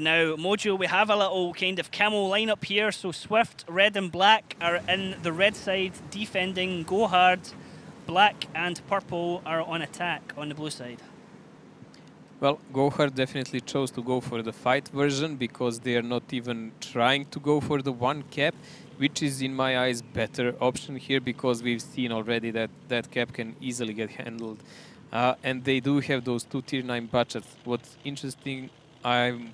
Now, Mojo, we have a little kind of camo lineup here. So Swift, Red and Black are in the red side defending. Go Hard, Black and Purple are on attack on the blue side. Well, Gohard definitely chose to go for the fight version because they are not even trying to go for the one cap, which is in my eyes better option here because we've seen already that that cap can easily get handled. Uh, and they do have those two tier 9 Batchats. What's interesting, I'm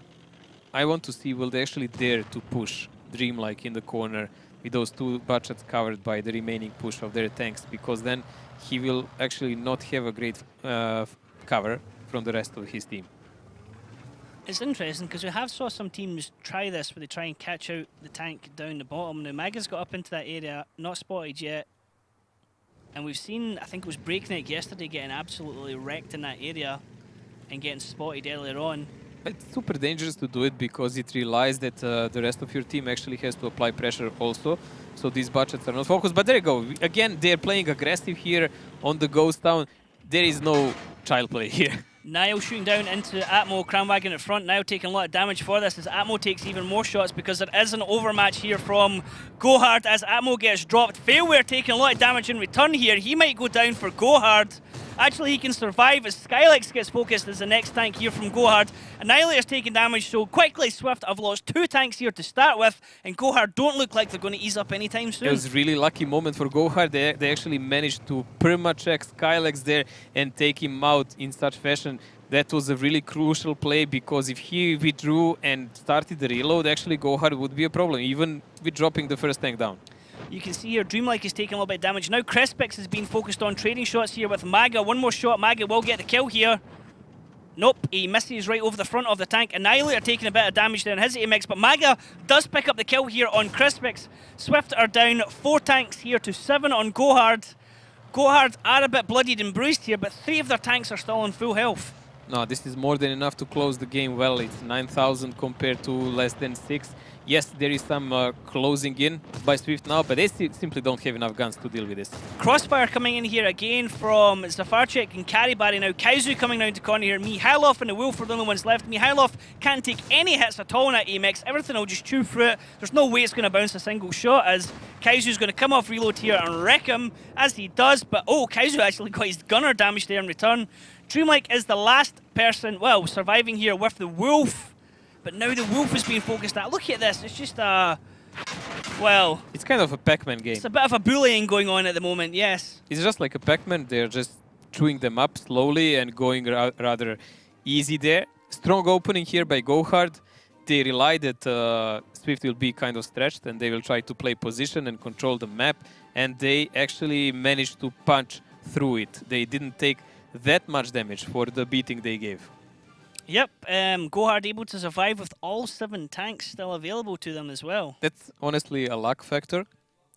I want to see will they actually dare to push Dreamlike in the corner with those two Batchats covered by the remaining push of their tanks because then he will actually not have a great uh, cover from the rest of his team. It's interesting because we have saw some teams try this where they try and catch out the tank down the bottom. Now Maga's got up into that area, not spotted yet. And we've seen, I think it was Breakneck yesterday getting absolutely wrecked in that area and getting spotted earlier on. It's super dangerous to do it because it relies that uh, the rest of your team actually has to apply pressure also. So these Batchats are not focused. But there you go. Again, they're playing aggressive here on the Ghost Town. There is no child play here. Niall shooting down into Atmo, Kranvagn at front, now taking a lot of damage for this as Atmo takes even more shots because there is an overmatch here from Gohard as Atmo gets dropped. Failware taking a lot of damage in return here. He might go down for Gohard. Actually, he can survive as Skylex gets focused as the next tank here from Gohard. Annihilator's taking damage, so quickly Swift have lost two tanks here to start with, and Gohard don't look like they're going to ease up anytime soon. It was a really lucky moment for Gohard. They, they actually managed to perma-check Skylex there and take him out in such fashion. That was a really crucial play because if he withdrew and started the reload, actually Gohard would be a problem, even with dropping the first tank down. You can see here Dreamlike is taking a little bit of damage. Now Crespix is being focused on trading shots here with Maga. One more shot, Maga will get the kill here. Nope, he misses right over the front of the tank. Annihilator taking a bit of damage there in his AMX, but Maga does pick up the kill here on Crispix. Swift are down four tanks here to seven on Gohard. Gohard are a bit bloodied and bruised here, but three of their tanks are still on full health. No, this is more than enough to close the game well. It's 9,000 compared to less than 6. Yes, there is some uh, closing in by Swift now, but they simply don't have enough guns to deal with this. Crossfire coming in here again from Zafarchik and Karibari now. Kaizu coming down to corner here. Mihailov and the Wolf are the only ones left. Mihailov can't take any hits at all that AMX. Everything will just chew through it. There's no way it's going to bounce a single shot as Kaizu's going to come off reload here and wreck him as he does. But oh, Kaizu actually got his gunner damage there in return. Dreamlike is the last person, well, surviving here with the Wolf. But now the wolf is being focused at. Look at this. It's just a... Well... It's kind of a Pac-Man game. It's a bit of a bullying going on at the moment, yes. It's just like a Pac-Man. They're just chewing them up slowly and going ra rather easy there. Strong opening here by Gohard. They rely that uh, Swift will be kind of stretched and they will try to play position and control the map. And they actually managed to punch through it. They didn't take that much damage for the beating they gave. Yep, um, Gohard able to survive with all seven tanks still available to them as well. That's honestly a luck factor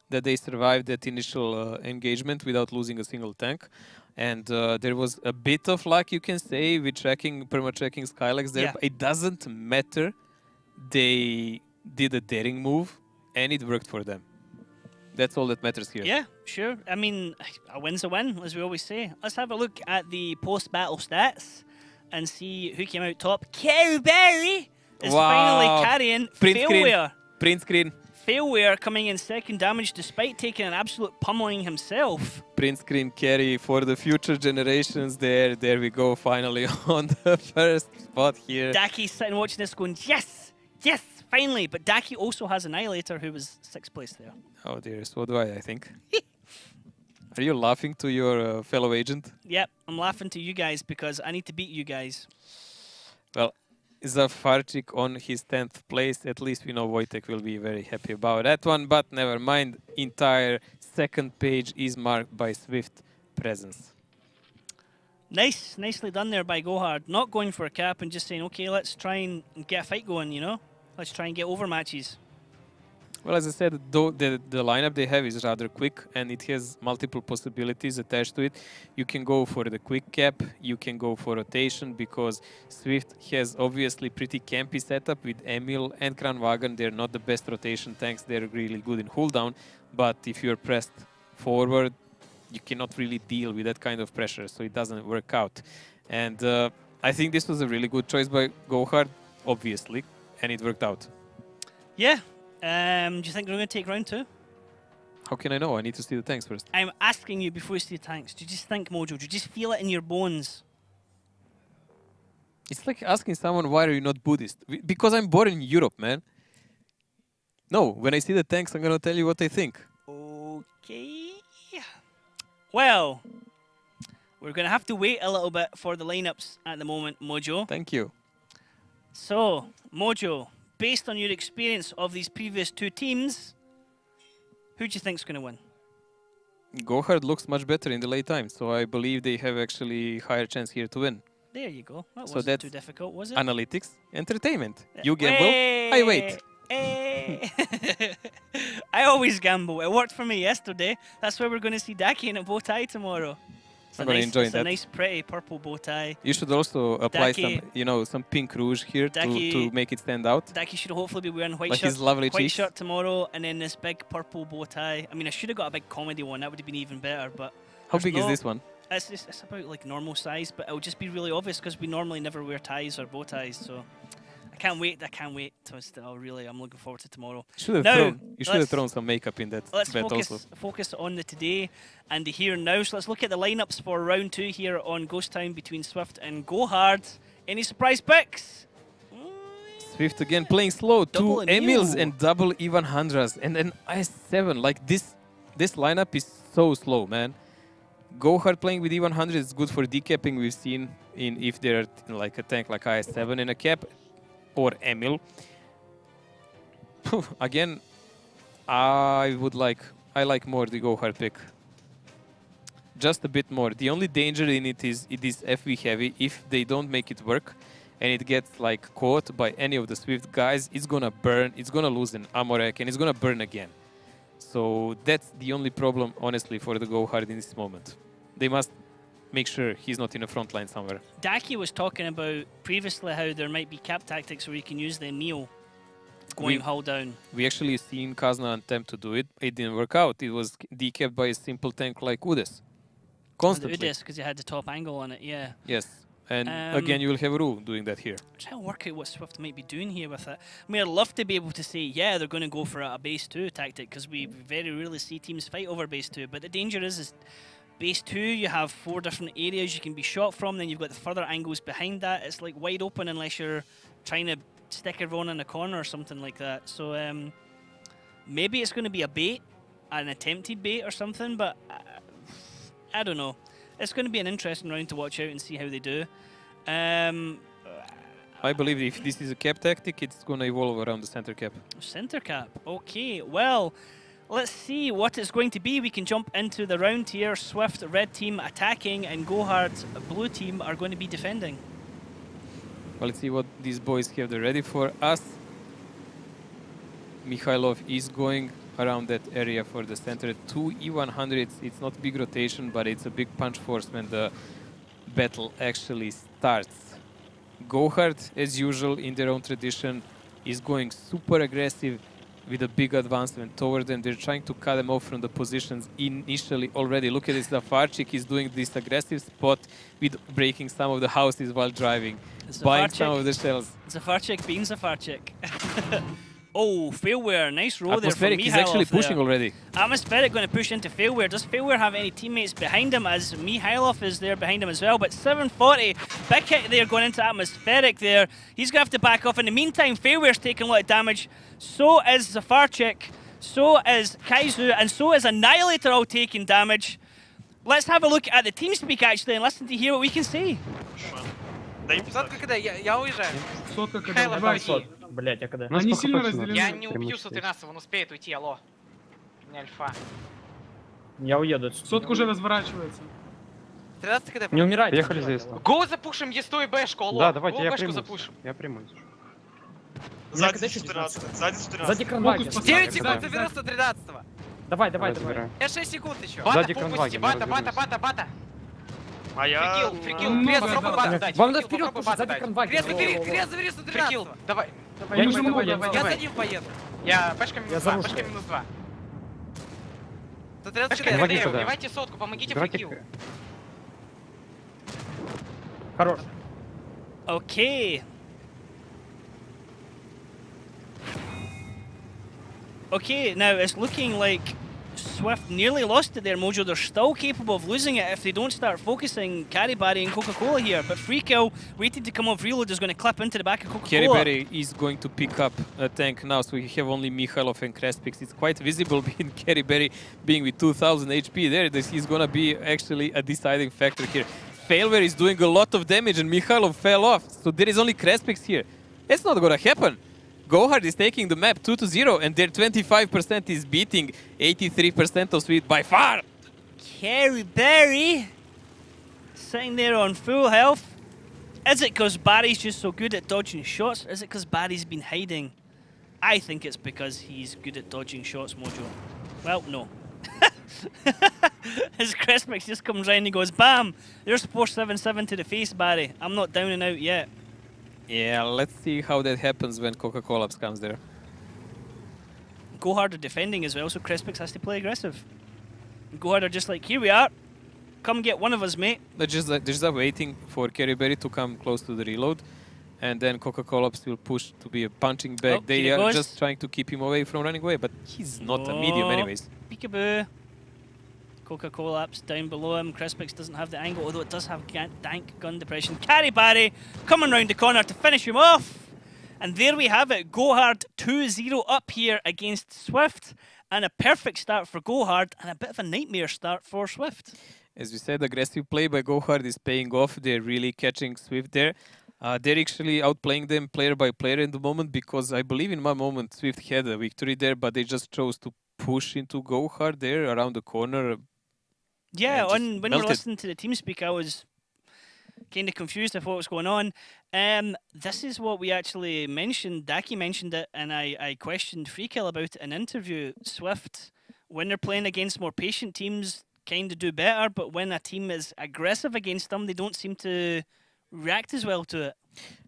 that they survived that initial uh, engagement without losing a single tank. And uh, there was a bit of luck, you can say, with tracking, perma-tracking Skylex there. Yeah. It doesn't matter. They did a daring move, and it worked for them. That's all that matters here. Yeah, sure. I mean, a win's a win, as we always say. Let's have a look at the post-battle stats and see who came out top. Cowberry is wow. finally carrying Print Failware. Screen. Print screen. Failware coming in second damage despite taking an absolute pummeling himself. Print screen carry for the future generations there. There we go, finally on the first spot here. Daki sitting watching this going, yes, yes, finally. But Daki also has an Annihilator who was sixth place there. Oh dear, so do I, I think. Are you laughing to your uh, fellow agent? Yep, I'm laughing to you guys because I need to beat you guys. Well, Zafarchik on his 10th place. At least we know Wojtek will be very happy about that one, but never mind. Entire second page is marked by Swift presence. Nice, nicely done there by Gohard. Not going for a cap and just saying, okay, let's try and get a fight going, you know? Let's try and get over matches. Well, as I said, the, the lineup they have is rather quick and it has multiple possibilities attached to it. You can go for the quick cap, you can go for rotation because Swift has obviously pretty campy setup with Emil and Kranvagn. They're not the best rotation tanks, they're really good in cooldown, but if you're pressed forward, you cannot really deal with that kind of pressure, so it doesn't work out. And uh, I think this was a really good choice by Gohard, obviously, and it worked out. Yeah. Um, do you think we're going to take round two? How can I know? I need to see the tanks first. I'm asking you before you see the tanks. Do you just think, Mojo? Do you just feel it in your bones? It's like asking someone why are you not Buddhist? Because I'm born in Europe, man. No, when I see the tanks, I'm gonna tell you what I think. Okay. Well, we're going to have to wait a little bit for the lineups at the moment, Mojo. Thank you. So, Mojo, based on your experience of these previous two teams, who do you think's going to win? Gohard looks much better in the late time, so I believe they have actually higher chance here to win. There you go. That So wasn't that's too difficult, was it? Analytics, entertainment. You gamble, I wait. Hey. I always gamble. It worked for me yesterday. That's why we're going to see Daki in a bow tie tomorrow. It's I'm a nice, enjoy it's that. a nice, pretty purple bow tie. You should also apply Daki- some, you know, some pink rouge here to, Daki- to make it stand out. Daki should hopefully be wearing white Like shirt, his lovely white cheeks. shirt tomorrow, and then this big purple bow tie. I mean, I should have got a big comedy one. That would have been even better. But How big is this one? It's, it's, it's about like normal size, but it'll just be really obvious because we normally never wear ties or bow ties. So I can't wait. I can't wait to still really. I'm looking forward to tomorrow. Should have Now, thrown, you should have thrown some makeup in that Let's bet focus also. focus on the today and the here and now. So let's look at the lineups for round two here on Ghost Town between Swift and Go Hard. Any surprise picks? Swift again playing slow. Double Two and Emils and double Ivan Handras. And an IS-7. Like this this lineup is so slow, man. Gohard playing with Ivan Handras is good for decapping. We've seen in if they're like a tank like IS-7 in a cap or Emil. Again, I would like I like more the Gohard pick. Just a bit more. The only danger in it is it is FV heavy. If they don't make it work, and it gets like caught by any of the Swift guys, it's gonna burn. It's gonna lose an Amorek, and it's gonna burn again. So that's the only problem, honestly, for the Go Hard in this moment. They must make sure he's not in the front line somewhere. Daki was talking about previously how there might be cap tactics where you can use the Emil going We- hull down. We actually seen Kazna attempt to do it. It didn't work out. It was decapped by a simple tank like Udes. Constantly. Udis because you had the top angle on it. Yeah. Yes. And Um, again, you will have Ru doing that here. I'm trying to work out what Swift might be doing here with it. I mean, I'd love to be able to say, yeah, they're going to go for a, a base two tactic because we very rarely see teams fight over base two. But the danger is, is base two, you have four different areas you can be shot from. Then you've got the further angles behind that. It's like wide open unless you're trying to stick everyone in a corner or something like that. So um, maybe it's going to be a bait, an attempted bait or something. But uh, I don't know. It's going to be an interesting round to watch out and see how they do. Um, I believe if this is a cap tactic, it's going to evolve around the center cap. Center cap. Okay, well, let's see what it's going to be. We can jump into the round here. Swift, red team attacking, and Gohard, blue team, are going to be defending. Well, let's see what these boys have there ready for us. Mikhailov is going around that area for the center. Two E100s, it's not big rotation, but it's a big punch force when the battle actually starts. Gohard, as usual, in their own tradition, is going super aggressive with a big advancement toward them. They're trying to cut them off from the positions initially already. Look at this, Zafarchik is doing this aggressive spot with breaking some of the houses while driving, buying some of the shells. Zafarchik being Zafarchik. oh, Failware. Nice roll there from Atmospheric is actually Mihailov pushing there. already. Atmospheric going to push into Failware. Does Failware have any teammates behind him as Mihailov is there behind him as well? But 740, big hit there going into Atmospheric there. He's going to have to back off. In the meantime, Failware's taking a lot of damage. So is Zafarchik. So is Kaizu. And so is Annihilator all taking damage. Let's have a look at the team speak actually and listen to hear what we can say. Дай им Сотка КД, я, я уезжаю. Сотка когда Михайло, давай. Блять, а когда? Они сильно разделены. Я не убью 113, он успеет уйти, алло. Не альфа. Я уеду. Сотка уже разворачивается. 13 КД. Не умирайте. Поехали не за умирайте, Истом. Го запушим Есто и Бэшку, алло. Да, давайте, Го я Бэшку приму. запушим. Я приму. Сзади когда еще 14, 19? сзади 14. Сзади кранваген. Фокус 9 Да, секунд заберу 113 -го. Давай, давай, Давай, давай. Я 6 секунд еще. Сзади Бата, попусти, кранваген, бата, бата, бата, бата. А я... Фрикил, фрикил, Ну, Крес, много, попробуй да. бату дать. Вам надо вперед, сзади дать. кранваген. Крес, забери, Во-во-во. Крес, забери 113 Фрикил, давай. Я не могу, я за ним поеду. Я, пачка минус 2, пачка минус 2. Пачка вливайте сотку, помогите фрикил. Хорош. Окей. Okay, now it's looking like Swift nearly lost it there, Mojo. They're still capable of losing it if they don't start focusing Carry Barry and Coca-Cola here. But Free Kill, waiting to come off reload, is going to clip into the back of Coca-Cola. Berry is going to pick up a tank now, so we have only Mikhailov and Crespix. It's quite visible being Kerry Berry being with 2000 HP there. This is going to be actually a deciding factor here. Failware is doing a lot of damage and Mikhailov fell off, so there is only Crespix here. It's not going to happen. Gohard is taking the map 2 to 0 and their 25% is beating 83% of Sweet by far. Kerry Berry sitting there on full health. Is it because Barry's just so good at dodging shots? Is it because Barry's been hiding? I think it's because he's good at dodging shots, Mojo. Well, no. His Crespix just comes round and he goes, BAM! There's 477 to the face, Barry. I'm not down and out yet. Yeah, let's see how that happens when Coca-Cola comes there. Go harder defending as well, so Crespix has to play aggressive. Go harder just like, here we are. Come get one of us, mate. They're just, they're just waiting for Kerry Berry to come close to the reload. And then Coca-Cola will push to be a punching bag. Oh, they are goes. just trying to keep him away from running away, but he's not a medium Oh. anyways. Peekaboo. Coca-Cola apps down below him. Crispix doesn't have the angle, although it does have dank gun depression. Carry Barry coming round the corner to finish him off. And there we have it. Gohard 2-0 up here against Swift. And a perfect start for Gohard and a bit of a nightmare start for Swift. As we said, aggressive play by Gohard is paying off. They're really catching Swift there. Uh, they're actually outplaying them player by player in the moment because I believe in my moment Swift had a victory there, but they just chose to push into Gohard there around the corner. Yeah, on, when we were listening to the team speak, I was kind of confused of what was going on. Um, this is what we actually mentioned. Daki mentioned it, and I, I questioned Freekill about it in an interview. Swift, when they're playing against more patient teams, kind of do better, but when a team is aggressive against them, they don't seem to react as well to it.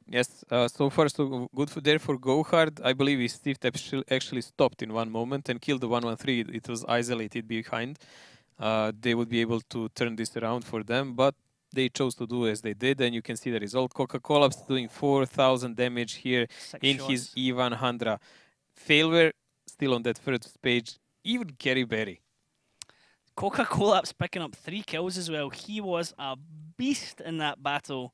Yes, uh, so far so good for there for Gohard. I believe his Steve actu- actually stopped in one moment and killed the 113. It was isolated behind. Uh, they would be able to turn this around for them, but they chose to do as they did, and you can see the result. Coca-Cola doing 4,000 damage here Six in shots. his Ivan Handra. Failware still on that first page. Even Kerry Berry. Coca Cola picking up three kills as well. He was a beast in that battle.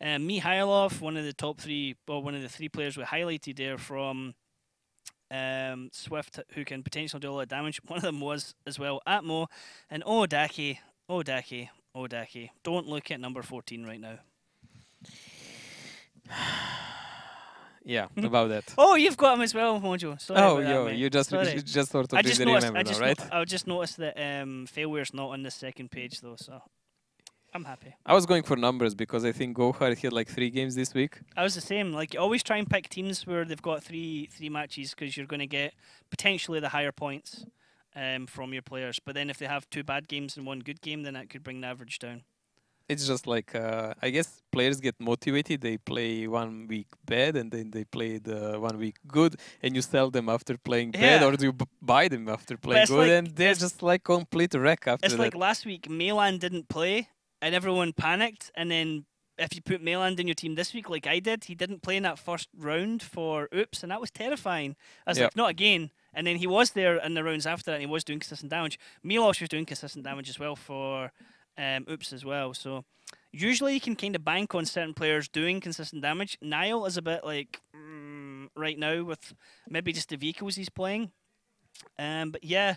Uh, Mihailov, one of the top three, or one of the three players we highlighted there from um, Swift, who can potentially do a lot of damage. One of them was as well Atmo and Odaki, Odaki, Odaki. Don't look at number 14 right now. Yeah, about that. Oh, you've got him as well, Mojo. Sorry Oh, about that, yo, you just Sorry. you just sort of I just noticed. remember I now, just, right? I just noticed that um, Failware's not on the second page though, so I'm happy. I was going for numbers because I think Gohard had like three games this week. I was the same. Like, you always try and pick teams where they've got three three matches because you're going to get potentially the higher points um, from your players. But then if they have two bad games and one good game, then that could bring the average down. It's just like uh, I guess players get motivated. They play one week bad and then they play the one week good, and you sell them after playing bad, or do you b- buy them after playing good, like- and they're just like complete wreck after It's that. like last week, Milan didn't play and everyone panicked. And then if you put Milan in your team this week, like I did, he didn't play in that first round for Oops, and that was terrifying. I was Yeah. like, not again. And then he was there in the rounds after that, and he was doing consistent damage. Milos was doing consistent damage as well for um, Oops as well. So usually you can kind of bank on certain players doing consistent damage. Niall is a bit like mm, right now with maybe just the vehicles he's playing. Um, but yeah,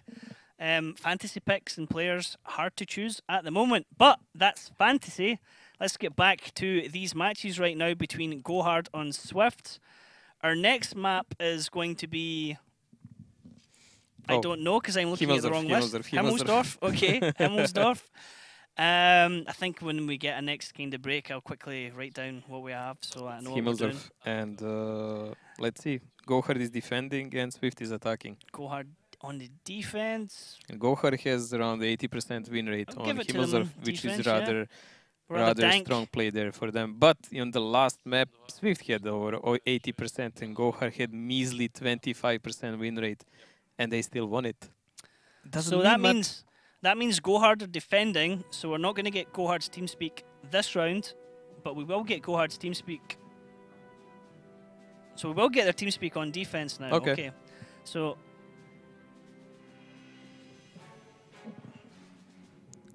um, fantasy picks and players hard to choose at the moment. But that's fantasy. Let's get back to these matches right now between Gohard on Swift. Our next map is going to be. I Oh. don't know because I'm looking at the Himmelsdorf, wrong list. Himmelsdorf, Himmelsdorf. Okay, Himmelsdorf. Um, I think when we get a next kind of break, I'll quickly write down what we have so I know what we're doing. And uh, let's see. Gohard is defending and Swift is attacking. Gohard on the defense. And Gohard has around 80% win rate I'll on give it to Himmelsdorf, which defense, is rather Rather rather dank. strong play there for them. But on the last map, Swift had over 80% and Gohar had measly 25% win rate, and they still won it. Doesn't so that mean much. means that means Gohard are defending. So we're not going to get Gohard's team speak this round, but we will get Gohard's team speak. So we will get their team speak on defense now. Okay. So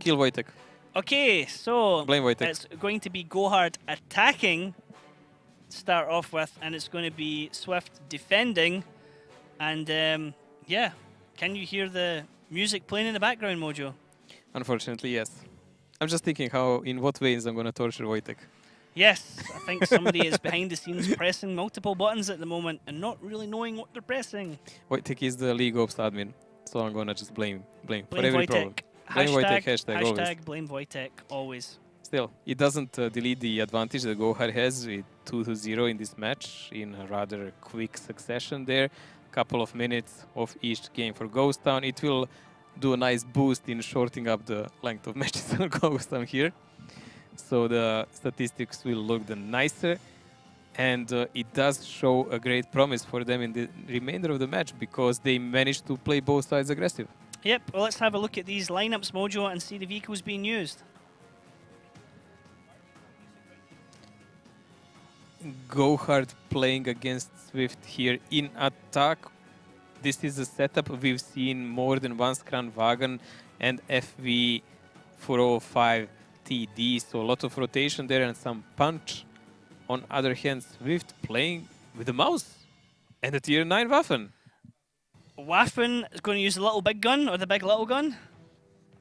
Kill Wojtek. Okay, so Blame Wojtek. it's going to be Gohard attacking to start off with, and it's going to be Swift defending. And um, yeah, can you hear the music playing in the background, Mojo? Unfortunately, yes. I'm just thinking how, in what ways I'm gonna torture Wojtek. Yes, I think somebody is behind the scenes pressing multiple buttons at the moment and not really knowing what they're pressing. Wojtek is the League Ops admin, so I'm gonna just blame blame, Blame for every Wojtek. problem. Blame Wojtek, hashtag, hashtag always. blame Wojtek, always. Still, it doesn't uh, delete the advantage that Gohar has with 2-0 in this match in a rather quick succession there. Couple of minutes of each game for Ghost Town. It will do a nice boost in shorting up the length of matches on Ghost Town here. So the statistics will look the nicer. And uh, it does show a great promise for them in the remainder of the match because they managed to play both sides aggressive. Yep, well, let's have a look at these lineups, Mojo, and see the vehicles being used. Gohard playing against Swift here in attack. This is a setup we've seen more than once Kranwagen and FV 405 TD, so a lot of rotation there and some punch. On other hand, Swift playing with the mouse and the tier 9 Waffen. Waffen is going to use the little big gun or the big little gun.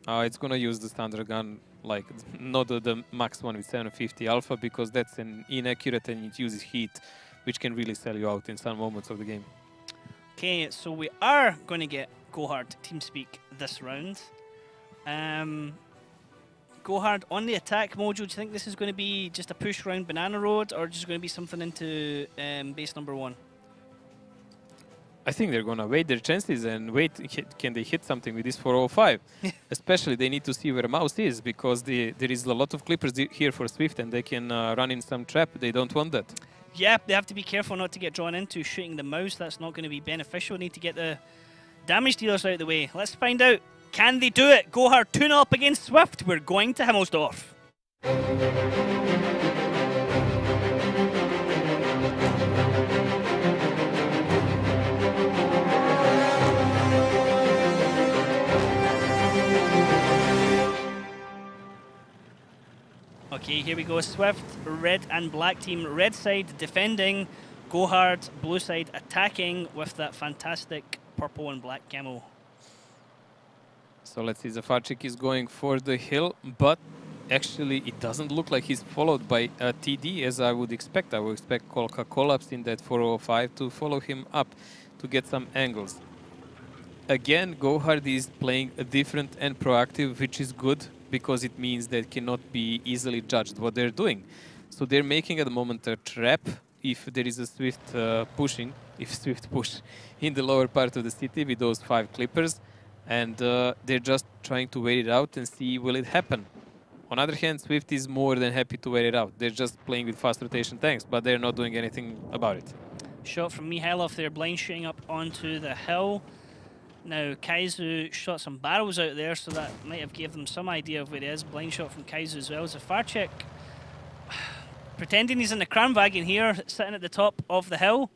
Uh, it's gonna use the standard gun, like not the, the max one with 750 alpha, because that's an inaccurate and it uses heat, which can really sell you out in some moments of the game. Okay, so we are going to get Gohard TeamSpeak this round. Um, Gohard on the attack, Mojo, do you think this is going to be just a push around Banana Road or just going to be something into um, base number one? I think they're gonna wait their chances and wait. Hit, can they hit something with this 405? Especially they need to see where Mouse is because the, there is a lot of clippers here for Swift and they can uh, run in some trap. They don't want that. Yeah, they have to be careful not to get drawn into shooting the mouse. That's not going to be beneficial. Need to get the damage dealers out of the way. Let's find out. Can they do it? Gohard 2 up against Swift. We're going to Himmelsdorf. Okay, here we go. Swift, red and black team. Red side defending. Gohard, blue side attacking with that fantastic purple and black camo. So let's see. Zafarchik is going for the hill, but actually it doesn't look like he's followed by uh, a TD as I would expect. I would expect Kolka collapse in that 405 to follow him up to get some angles. Again, Gohard is playing a different and proactive, which is good because it means that cannot be easily judged what they're doing. So they're making at the moment a trap if there is a Swift uh, pushing, if Swift push in the lower part of the city with those five clippers and uh, they're just trying to wait it out and see will it happen. On other hand, Swift is more than happy to wait it out. They're just playing with fast rotation tanks, but they're not doing anything about it. Shot from Mihailov there, blind shooting up onto the hill. Now, Kaizu shot some barrels out there, so that might have gave them some idea of where he is. Blind shot from Kaizu as well. Zafarchik, pretending he's in the Kranvagn here, sitting at the top of the hill.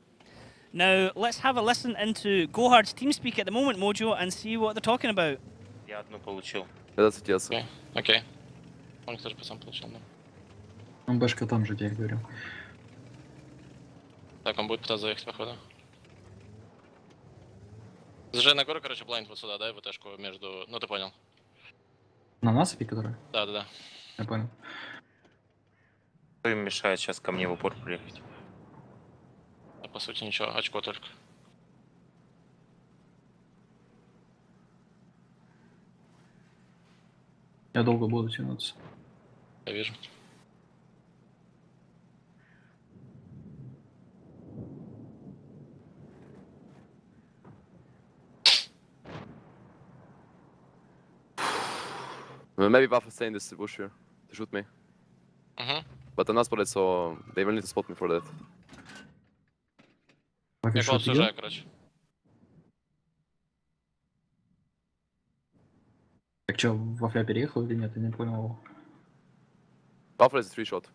Now, let's have a listen into Gohard's team speak at the moment, Mojo, and see what they're talking about. Я одну получил. 20 Окей. Он тоже получил, да? Он башка там же, я говорю. Так, он будет пытаться заехать, походу. Заезжай на гору, короче, блайнд вот сюда, да, и ВТшку между... Ну, ты понял. На насыпи, которая? Да-да-да. Я понял. Кто им мешает сейчас ко мне в упор приехать? Да, по сути, ничего, очко только. Я долго буду тянуться. Я вижу. Maybe Buff is saying this to bush here to shoot me. Угу. But I'm not spotted, so they will need to spot me for that. Пока Я что кого офигел? сужаю, короче. Так что, Вафля переехал или нет? Я не понял. Buffalo is a three shot.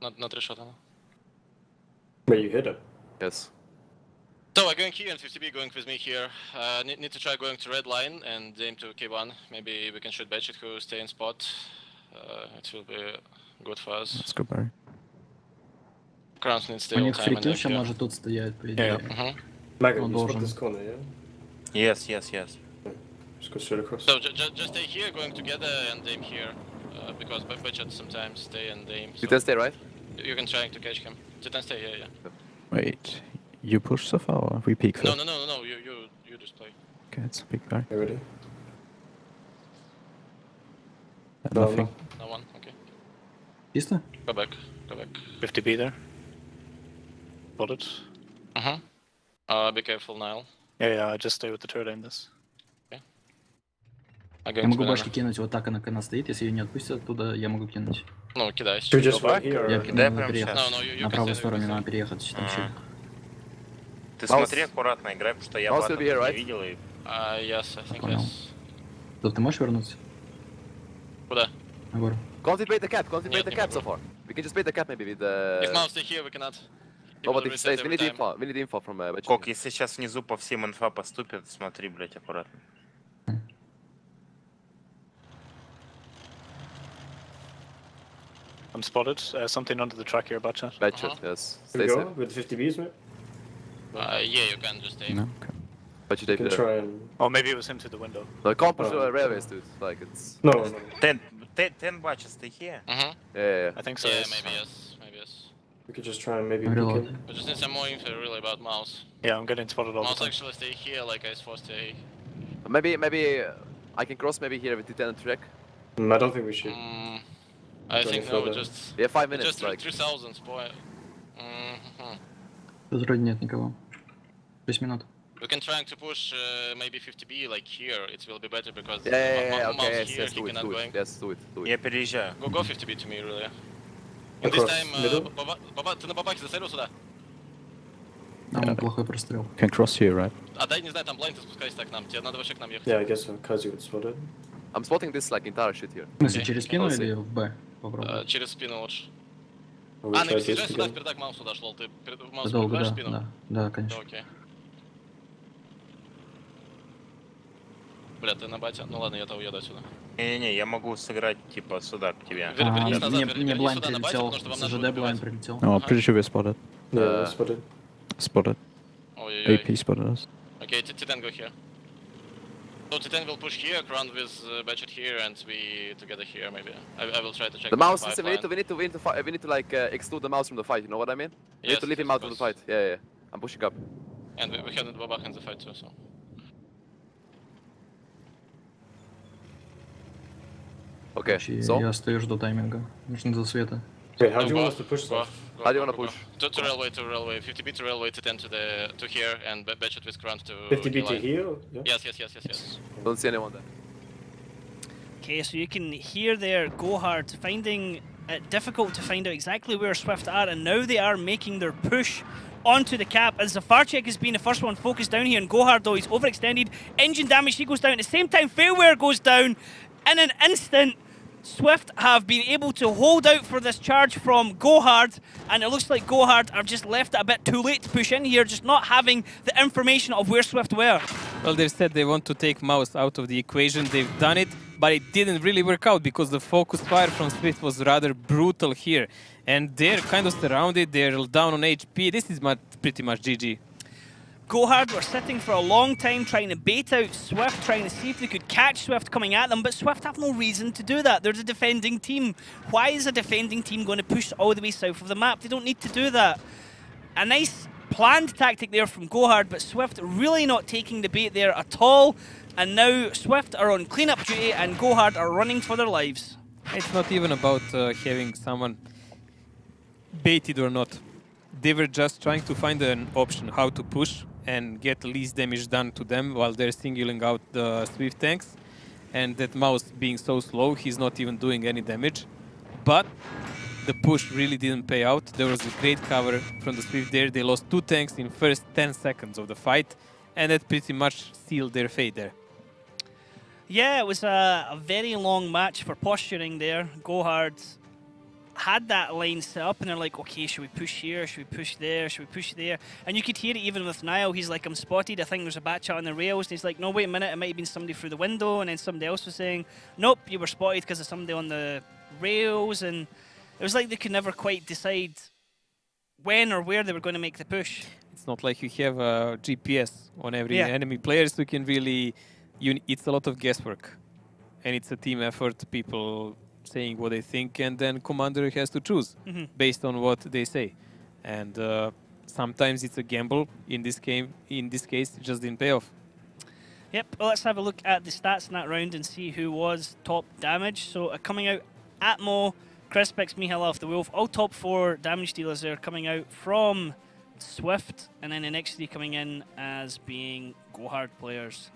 На, на три шота, ну. But you hit it. Yes. So I'm going here and 50B going with me here. Uh, need, need, to try going to red line and aim to K1. Maybe we can shoot Batchat who stay in spot. Uh, it will be good for us. Let's go, Barry. Кранс не стоял. У них фритюша может тут to по идее. Yeah. Uh -huh. Он должен. Yes, yes, yes. So just, just stay here, going together and aim here. Uh, because Batchat sometimes stay and aim. So you can stay, right? You can try to catch him. Titan stay here, yeah. Wait, you push so far or we peek No, first? no, no, no, no. You, you, you just play. Okay, it's a big Barry. ready? Uh, Nothing. No one. Okay. Чисто? Go back. Go back. 50B there. Bullet. Uh huh. Uh, be careful, Nile. Yeah, yeah, I just stay with the turret aim this. I'm Я going to могу banana. башки кинуть, вот так она, она стоит, если ее не отпустят оттуда, я могу кинуть. Ну, кидай. We just Go back. wait here? Я кину, Кидай надо прямо переехать. No, no, you, you На can правую stay, you сторону can надо переехать, там щит. Ты Маус- смотри аккуратно, играй, потому что я be here, не right? видел и Uh, yes, I think Понял. yes. Тут ты можешь вернуться? Куда? На гору. Concentrate the cap, concentrate Нет, the не cap so far. We can just bait the cap maybe with If the... mouse stay here, we cannot. No, but if stays, we need time. info, we need info from uh. Кок, если сейчас внизу по всем инфа поступит, смотри, блять, аккуратно. I'm spotted. Uh, something under the track here, Batchat. Batchet, Uh-huh. yes. Stay safe. with 50Bs, mate? Uh, yeah, you can just aim. No, okay. Batchet take there. and... Oh, maybe it was him through the window. No, you can't push Oh. the railways, dude. Like, it's... No, no. Ten, ten, ten batches, stay here. Mm-hmm. Yeah, yeah, yeah. I think so. Yeah, yes. maybe yes. Maybe yes. We could just try and maybe Reload. We just need some more info really about mouse. Yeah, I'm getting spotted all the Mouse time. actually stay here like I was supposed to. Maybe, maybe uh, I can cross maybe here with Titan and track. I don't think we should. Mm, I Go think any no, further. just Yeah, five minutes, just like... 3000 boy. Mm-hmm. Тут вроде нет никого. 6 минут. We can try to push uh, maybe 50B like here. It will be better because Yeah, yeah, yeah, okay, yes, here, yes, he do it, cannot do it. Yes, do it, do Я it. переезжаю. Go, go 50B to me really. And this time, uh, middle? Баба, Баба, ты на бабахе зацелил сюда? Там Yeah. плохой прострел. Can cross here, right? А дай, не знаю, там блайнд, спускайся к нам. Тебе надо вообще к нам ехать. Yeah, I guess so. Kazi would spot it. I'm spotting this like entire shit here. В смысле, Окей. через спину или в Б? Попробуй. через спину лучше. А, try ну сюда, again. вперед к маусу дошел. Ты в Да маус долго, прикрываешь да, спину? да, да, Да, конечно. окей. Бля, ты на бате? Ну ладно, я-то уеду отсюда. Не-не-не, я могу сыграть типа сюда, к тебе. Вер- А, вернись назад, Мне вер- мне блайн сюда на бате, прилетел, потому что вам с надо ЖД будет блайн прилетел. Oh, Ага. pretty sure we're spotted. Uh, spotted. Spotted. Ой-ой-ой. AP spotted us. Okay, Titan go here. So Titan will push here, Crown with uh, Batchet here, and we together here maybe. I, I will try to check The mouse, listen, we need to, we need to, we need to, fi- we need to like uh, exclude the mouse from the fight. You know what I mean? We need Yes, to leave him out of the fight. Yeah, yeah. I'm pushing up. And we, we have the Babach in the fight too, so. Okay, She, so? Yeah, stairs до тайминга. Нужно до света. Okay, how do you want us to push How do you want to push? To, railway, to railway. 50 BT railway to then to the to here and batch it with grunt to. 50 BT here? Yeah. Yes, yes, yes, yes, yes. Don't see anyone there. Okay, so you can hear there Go hard. finding it difficult to find out exactly where Swift are, and now they are making their push onto the cap as Zafarchik has been the first one focused down here, and Gohard though he's overextended, engine damage, he goes down, at the same time Failware goes down, in an instant. Swift have been able to hold out for this charge from Gohard, and it looks like Gohard have just left it a bit too late to push in here, just not having the information of where Swift were. Well, they've said they want to take Mouse out of the equation. They've done it, but it didn't really work out because the focus fire from Swift was rather brutal here. And they're kind of surrounded, they're down on HP. This is pretty much GG. Gohard were sitting for a long time trying to bait out Swift, trying to see if they could catch Swift coming at them, but Swift have no reason to do that. They're the defending team. Why is a defending team going to push all the way south of the map? They don't need to do that. A nice planned tactic there from Gohard, but Swift really not taking the bait there at all. And now Swift are on cleanup duty and Gohard are running for their lives. It's not even about uh, having someone baited or not. They were just trying to find an option how to push and get the least damage done to them while they're singling out the Swift tanks. And that mouse being so slow, he's not even doing any damage. But the push really didn't pay out. There was a great cover from the Swift there. They lost two tanks in first 10 seconds of the fight. And that pretty much sealed their fate there. Yeah, it was a, a very long match for posturing there. Gohard had that line set up and they're like, okay, should we push here? Should we push there? Should we push there? And you could hear it even with Niall. He's like, I'm spotted. I think there's a batch on the rails. And he's like, no, wait a minute. It might have been somebody through the window. And then somebody else was saying, nope, you were spotted because of somebody on the rails. And it was like they could never quite decide when or where they were going to make the push. It's not like you have a GPS on every Yeah. enemy player, so you can really. You, it's a lot of guesswork, and it's a team effort. People saying what they think, and then commander has to choose Mhm. based on what they say. And uh, sometimes it's a gamble. In this game, in this case, it just didn't pay off. Yep, well, let's have a look at the stats in that round and see who was top damage. So uh, coming out, Atmo, Crispix, Mihalov, the Wolf, all top four damage dealers there coming out from Swift, and then the next three coming in as being Go Hard players.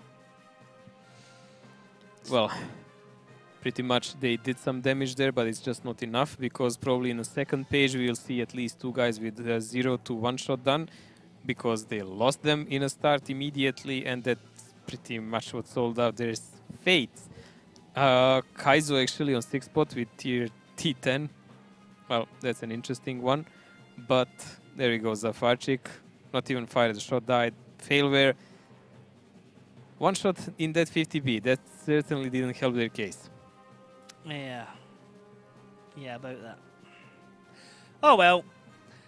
Well, pretty much they did some damage there, but it's just not enough because probably in the second page we will see at least two guys with uh, zero to one shot done because they lost them in a start immediately, and that's pretty much what sold out their s- fate. Uh, Kaizo actually on six spot with tier T10. Well, that's an interesting one, but there he goes, Zafarchik. Not even fired, the shot died. Failware. One shot in that 50B, that certainly didn't help their case. Yeah. Yeah, about that. Oh well.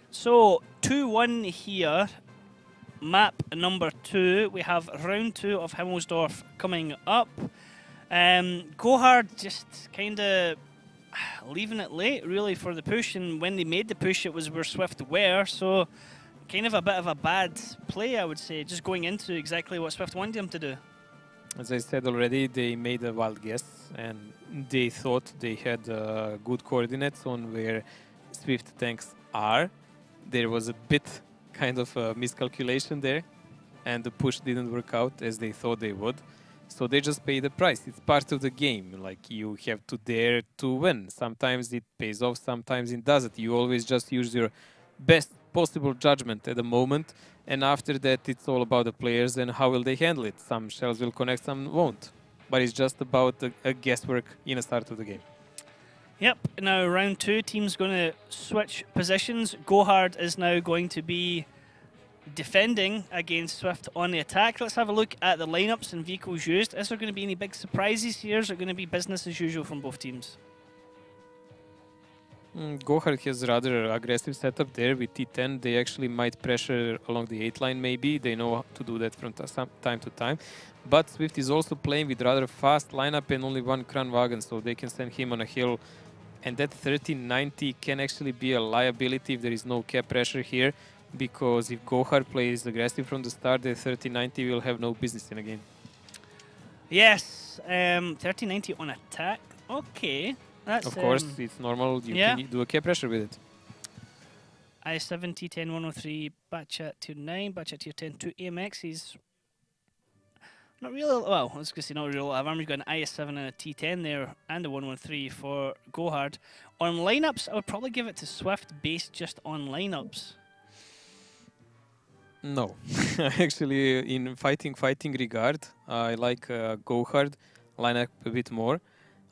So, 2 1 here. Map number two. We have round two of Himmelsdorf coming up. Um, Gohard just kind of leaving it late, really, for the push. And when they made the push, it was where Swift were. So, kind of a bit of a bad play, I would say, just going into exactly what Swift wanted him to do. As I said already, they made a wild guess and they thought they had uh, good coordinates on where Swift tanks are. There was a bit kind of a miscalculation there, and the push didn't work out as they thought they would. So they just pay the price. It's part of the game. Like you have to dare to win. Sometimes it pays off, sometimes it doesn't. You always just use your best possible judgment at the moment, and after that, it's all about the players and how will they handle it. Some shells will connect, some won't. But it's just about a, a guesswork in the start of the game. Yep. Now round two, team's going to switch positions. Gohard is now going to be defending against Swift on the attack. Let's have a look at the lineups and vehicles used. Is there going to be any big surprises here? Is it going to be business as usual from both teams? Mm, Gohard has rather aggressive setup there with T10. They actually might pressure along the 8 line maybe. They know how to do that from time to time. But Swift is also playing with rather fast lineup and only one Kranwagen, so they can send him on a hill. And that 1390 can actually be a liability if there is no cap pressure here. Because if Gohard plays aggressive from the start, the 1390 will have no business in a game. Yes. Um, 1390 on attack. Okay. That's, of course, um, it's normal. You yeah. can do a cap pressure with it. I7, T10, 103, Batchat tier 9, Batchat tier 10, 2 AMX. He's not really, well, I was going to say not real. I've only got an IS7 and a T10 there, and a 113 for Gohard. On lineups, I would probably give it to Swift based just on lineups. No, actually, in fighting fighting regard, I like uh, Gohard lineup a bit more.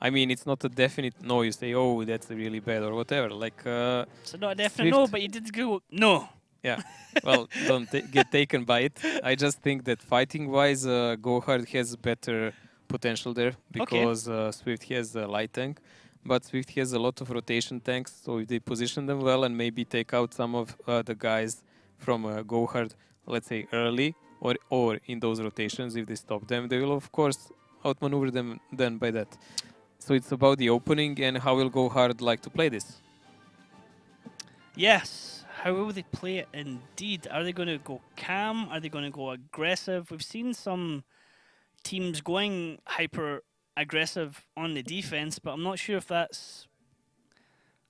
I mean, it's not a definite no. You say, oh, that's really bad or whatever. Like, uh, So not a definite no, but you did go no. yeah. Well, don't get taken by it. I just think that fighting-wise, uh, Gohard has better potential there because uh, Swift has a light tank, but Swift has a lot of rotation tanks. So if they position them well and maybe take out some of uh, the guys from uh, Gohard, let's say early or or in those rotations, if they stop them, they will of course outmaneuver them then by that. So it's about the opening and how will Gohard like to play this. Yes. How will they play it indeed? Are they going to go calm? Are they going to go aggressive? We've seen some teams going hyper aggressive on the defense, but I'm not sure if that's.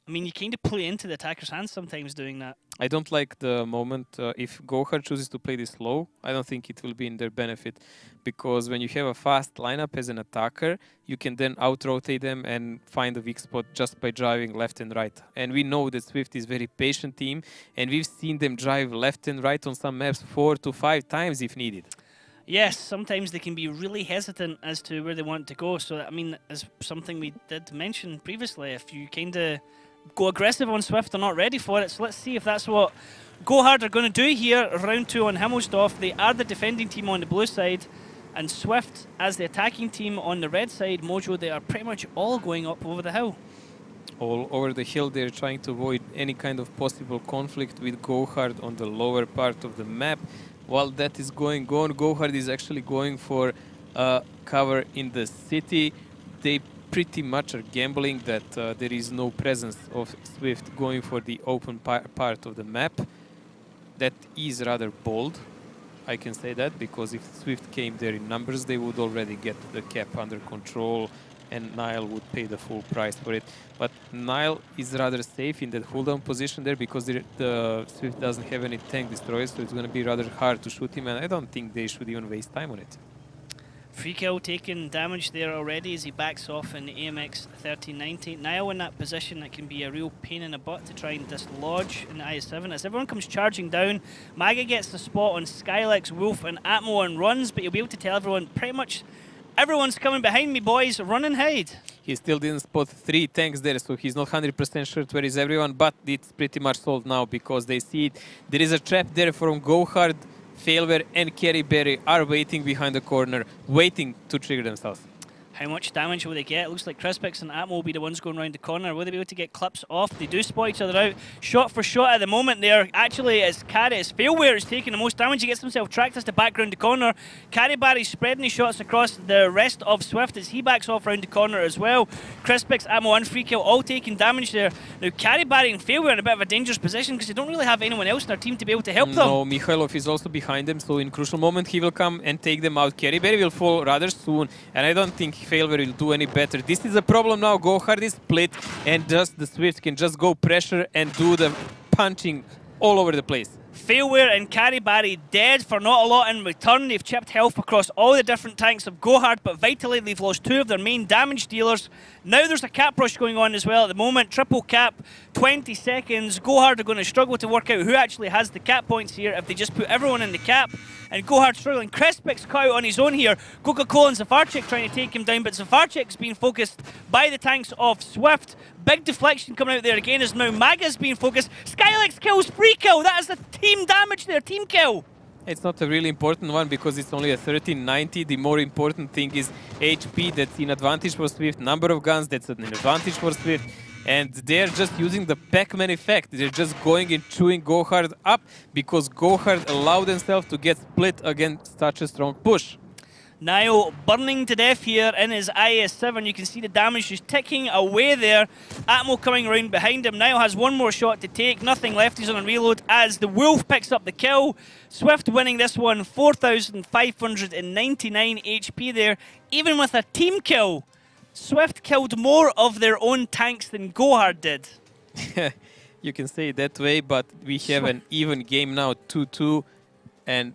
I mean, you kind of play into the attacker's hands sometimes doing that. I don't like the moment uh, if Gohard chooses to play this low, I don't think it will be in their benefit because when you have a fast lineup as an attacker, you can then out rotate them and find a weak spot just by driving left and right. And we know that Swift is very patient team, and we've seen them drive left and right on some maps four to five times if needed. Yes, sometimes they can be really hesitant as to where they want to go. So, I mean, as something we did mention previously, if you kind of go aggressive on Swift. They're not ready for it. So let's see if that's what Gohard are going to do here. Round two on Himmelsdorf. They are the defending team on the blue side. And Swift, as the attacking team on the red side, Mojo, they are pretty much all going up over the hill. All over the hill, they're trying to avoid any kind of possible conflict with Gohard on the lower part of the map. While that is going on, Gohard is actually going for uh, cover in the city. They pretty much are gambling that uh, there is no presence of Swift going for the open part of the map. That is rather bold, I can say that, because if Swift came there in numbers, they would already get the cap under control and Nile would pay the full price for it. But Nile is rather safe in that hold-down position there because the, the Swift doesn't have any tank destroyers, so it's going to be rather hard to shoot him, and I don't think they should even waste time on it. Free kill taking damage there already as he backs off in the AMX 1390. Nile in that position that can be a real pain in the butt to try and dislodge in the IS-7. As everyone comes charging down, Maga gets the spot on Skylex, Wolf and Atmo and runs, but you'll be able to tell everyone pretty much everyone's coming behind me, boys. Run and hide. He still didn't spot three tanks there, so he's not 100% sure where is everyone, but it's pretty much solved now because they see it. There is a trap there from Gohard. Failware and Kerry Berry are waiting behind the corner, waiting to trigger themselves. How much damage will they get? It looks like Crispix and Atmo will be the ones going around the corner. Will they be able to get clips off? They do spot each other out. Shot for shot at the moment there. Actually, it's Carry, Failware is taking the most damage. He gets himself tracked as the background the corner. Carry Barry spreading his shots across the rest of Swift as he backs off around the corner as well. Crispix, Atmo and Free Kill all taking damage there. Now, Carry Barry and Failware in a bit of a dangerous position because they don't really have anyone else in their team to be able to help them. No, Mikhailov is also behind them, so in crucial moment he will come and take them out. Kerry Berry will fall rather soon, and I don't think Failware will do any better. This is a problem now. Gohard is split, and just the Swift can just go pressure and do the punching all over the place. Failware and Carry Barry dead for not a lot in return. They've chipped health across all the different tanks of Gohard, but vitally they've lost two of their main damage dealers. Now there's a cap rush going on as well at the moment. Triple cap, 20 seconds. Gohard are going to struggle to work out who actually has the cap points here if they just put everyone in the cap. And Gohard struggling. Crespix cut out on his own here. Coca-Cola and Zafarchik trying to take him down, but Zafarchik's being focused by the tanks of Swift. Big deflection coming out there again as now Maga's being focused. Skylex kills free kill. That is the team damage there, team kill. It's not a really important one because it's only a 1390. The more important thing is HP that's in advantage for Swift, number of guns that's an advantage for Swift. And they're just using the Pac-Man effect. They're just going and chewing Gohard up because Gohard allowed themselves to get split against such a strong push. Nile burning to death here in his IS-7. You can see the damage just ticking away there. Atmo coming around behind him. Nile has one more shot to take. Nothing left. He's on a reload as the Wolf picks up the kill. Swift winning this one. 4,599 HP there. Even with a team kill, Swift killed more of their own tanks than Gohard did. you can say it that way, but we have an even game now, 2-2. And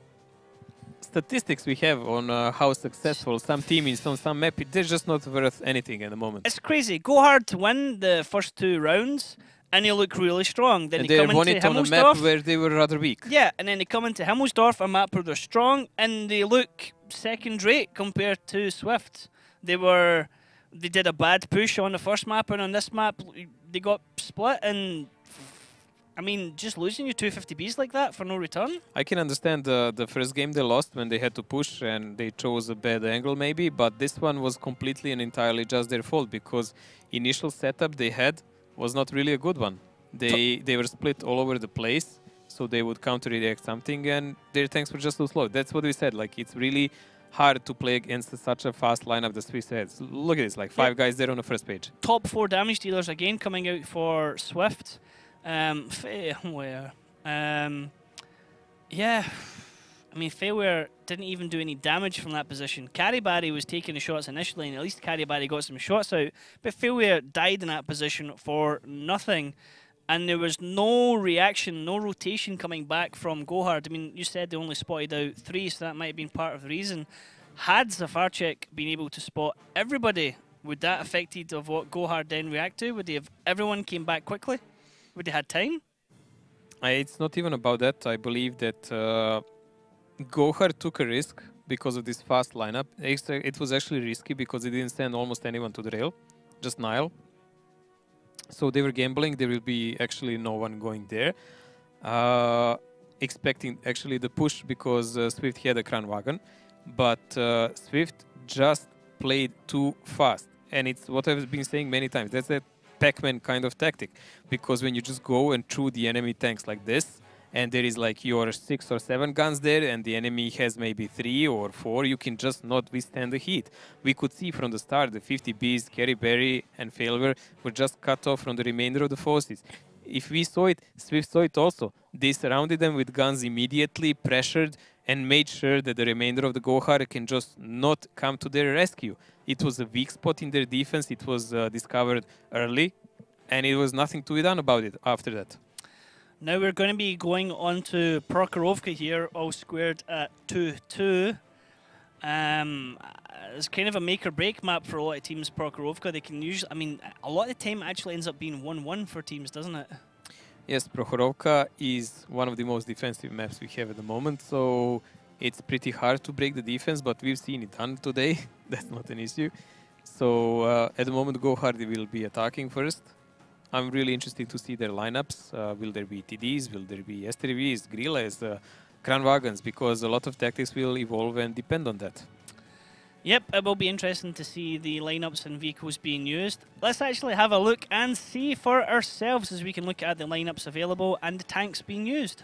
statistics we have on uh, how successful some team is on some map, they're just not worth anything at the moment. It's crazy. Gohard to win the first two rounds, and you look really strong. Then and they, come won into it on a map where they were rather weak. Yeah, and then they come into Himmelsdorf, a map where they're strong, and they look second rate compared to Swift. They were, they did a bad push on the first map, and on this map they got split. And I mean, just losing your 250Bs like that for no return. I can understand the the first game they lost when they had to push and they chose a bad angle maybe, but this one was completely and entirely just their fault because initial setup they had was not really a good one. They they were split all over the place, so they would counter react something, and their tanks were just too slow. That's what we said. Like it's really hard to play against such a fast lineup the Swiss heads. Look at this, like five guys there on the first page. Top four damage dealers again coming out for Swift. Um. Um, yeah. I mean, Failware didn't even do any damage from that position. Caribari was taking the shots initially, and at least Caribari got some shots out. But Failware died in that position for nothing. And there was no reaction, no rotation coming back from Gohard. I mean, you said they only spotted out three, so that might have been part of the reason. Had Zafarchik been able to spot everybody, would that affected of what Gohard then react to? Would they have everyone came back quickly? They had time? It's not even about that. I believe that uh, Gohar took a risk because of this fast lineup. It was actually risky because he didn't send almost anyone to the rail, just Nile. So they were gambling. There will be actually no one going there. Uh, expecting actually the push because uh, Swift had a Kranvagn, but uh, Swift just played too fast. And it's what I've been saying many times. That's a Pac-Man kind of tactic, because when you just go and through the enemy tanks like this, and there is like your six or seven guns there, and the enemy has maybe three or four, you can just not withstand the heat. We could see from the start the 50 Bs, Kerry Berry, and Failware were just cut off from the remainder of the forces. If we saw it, Swift saw it also. They surrounded them with guns immediately, pressured, and made sure that the remainder of the Gohar can just not come to their rescue. It was a weak spot in their defense. It was uh, discovered early, and it was nothing to be done about it after that. Now we're going to be going on to Prokhorovka here, all squared at 2-2. Um, it's kind of a make or break map for a lot of teams, Prokhorovka. They can usually, I mean, a lot of the time actually ends up being 1-1 for teams, doesn't it? Yes, Prokhorovka is one of the most defensive maps we have at the moment, so it's pretty hard to break the defense, but we've seen it done today. That's not an issue. So uh, at the moment, GoHard will be attacking first. I'm really interested to see their lineups. Uh, will there be TDs? Will there be STRVs, Grilles, uh, Kranvagns? Because a lot of tactics will evolve and depend on that. Yep, it will be interesting to see the lineups and vehicles being used. Let's actually have a look and see for ourselves as we can look at the lineups available and the tanks being used.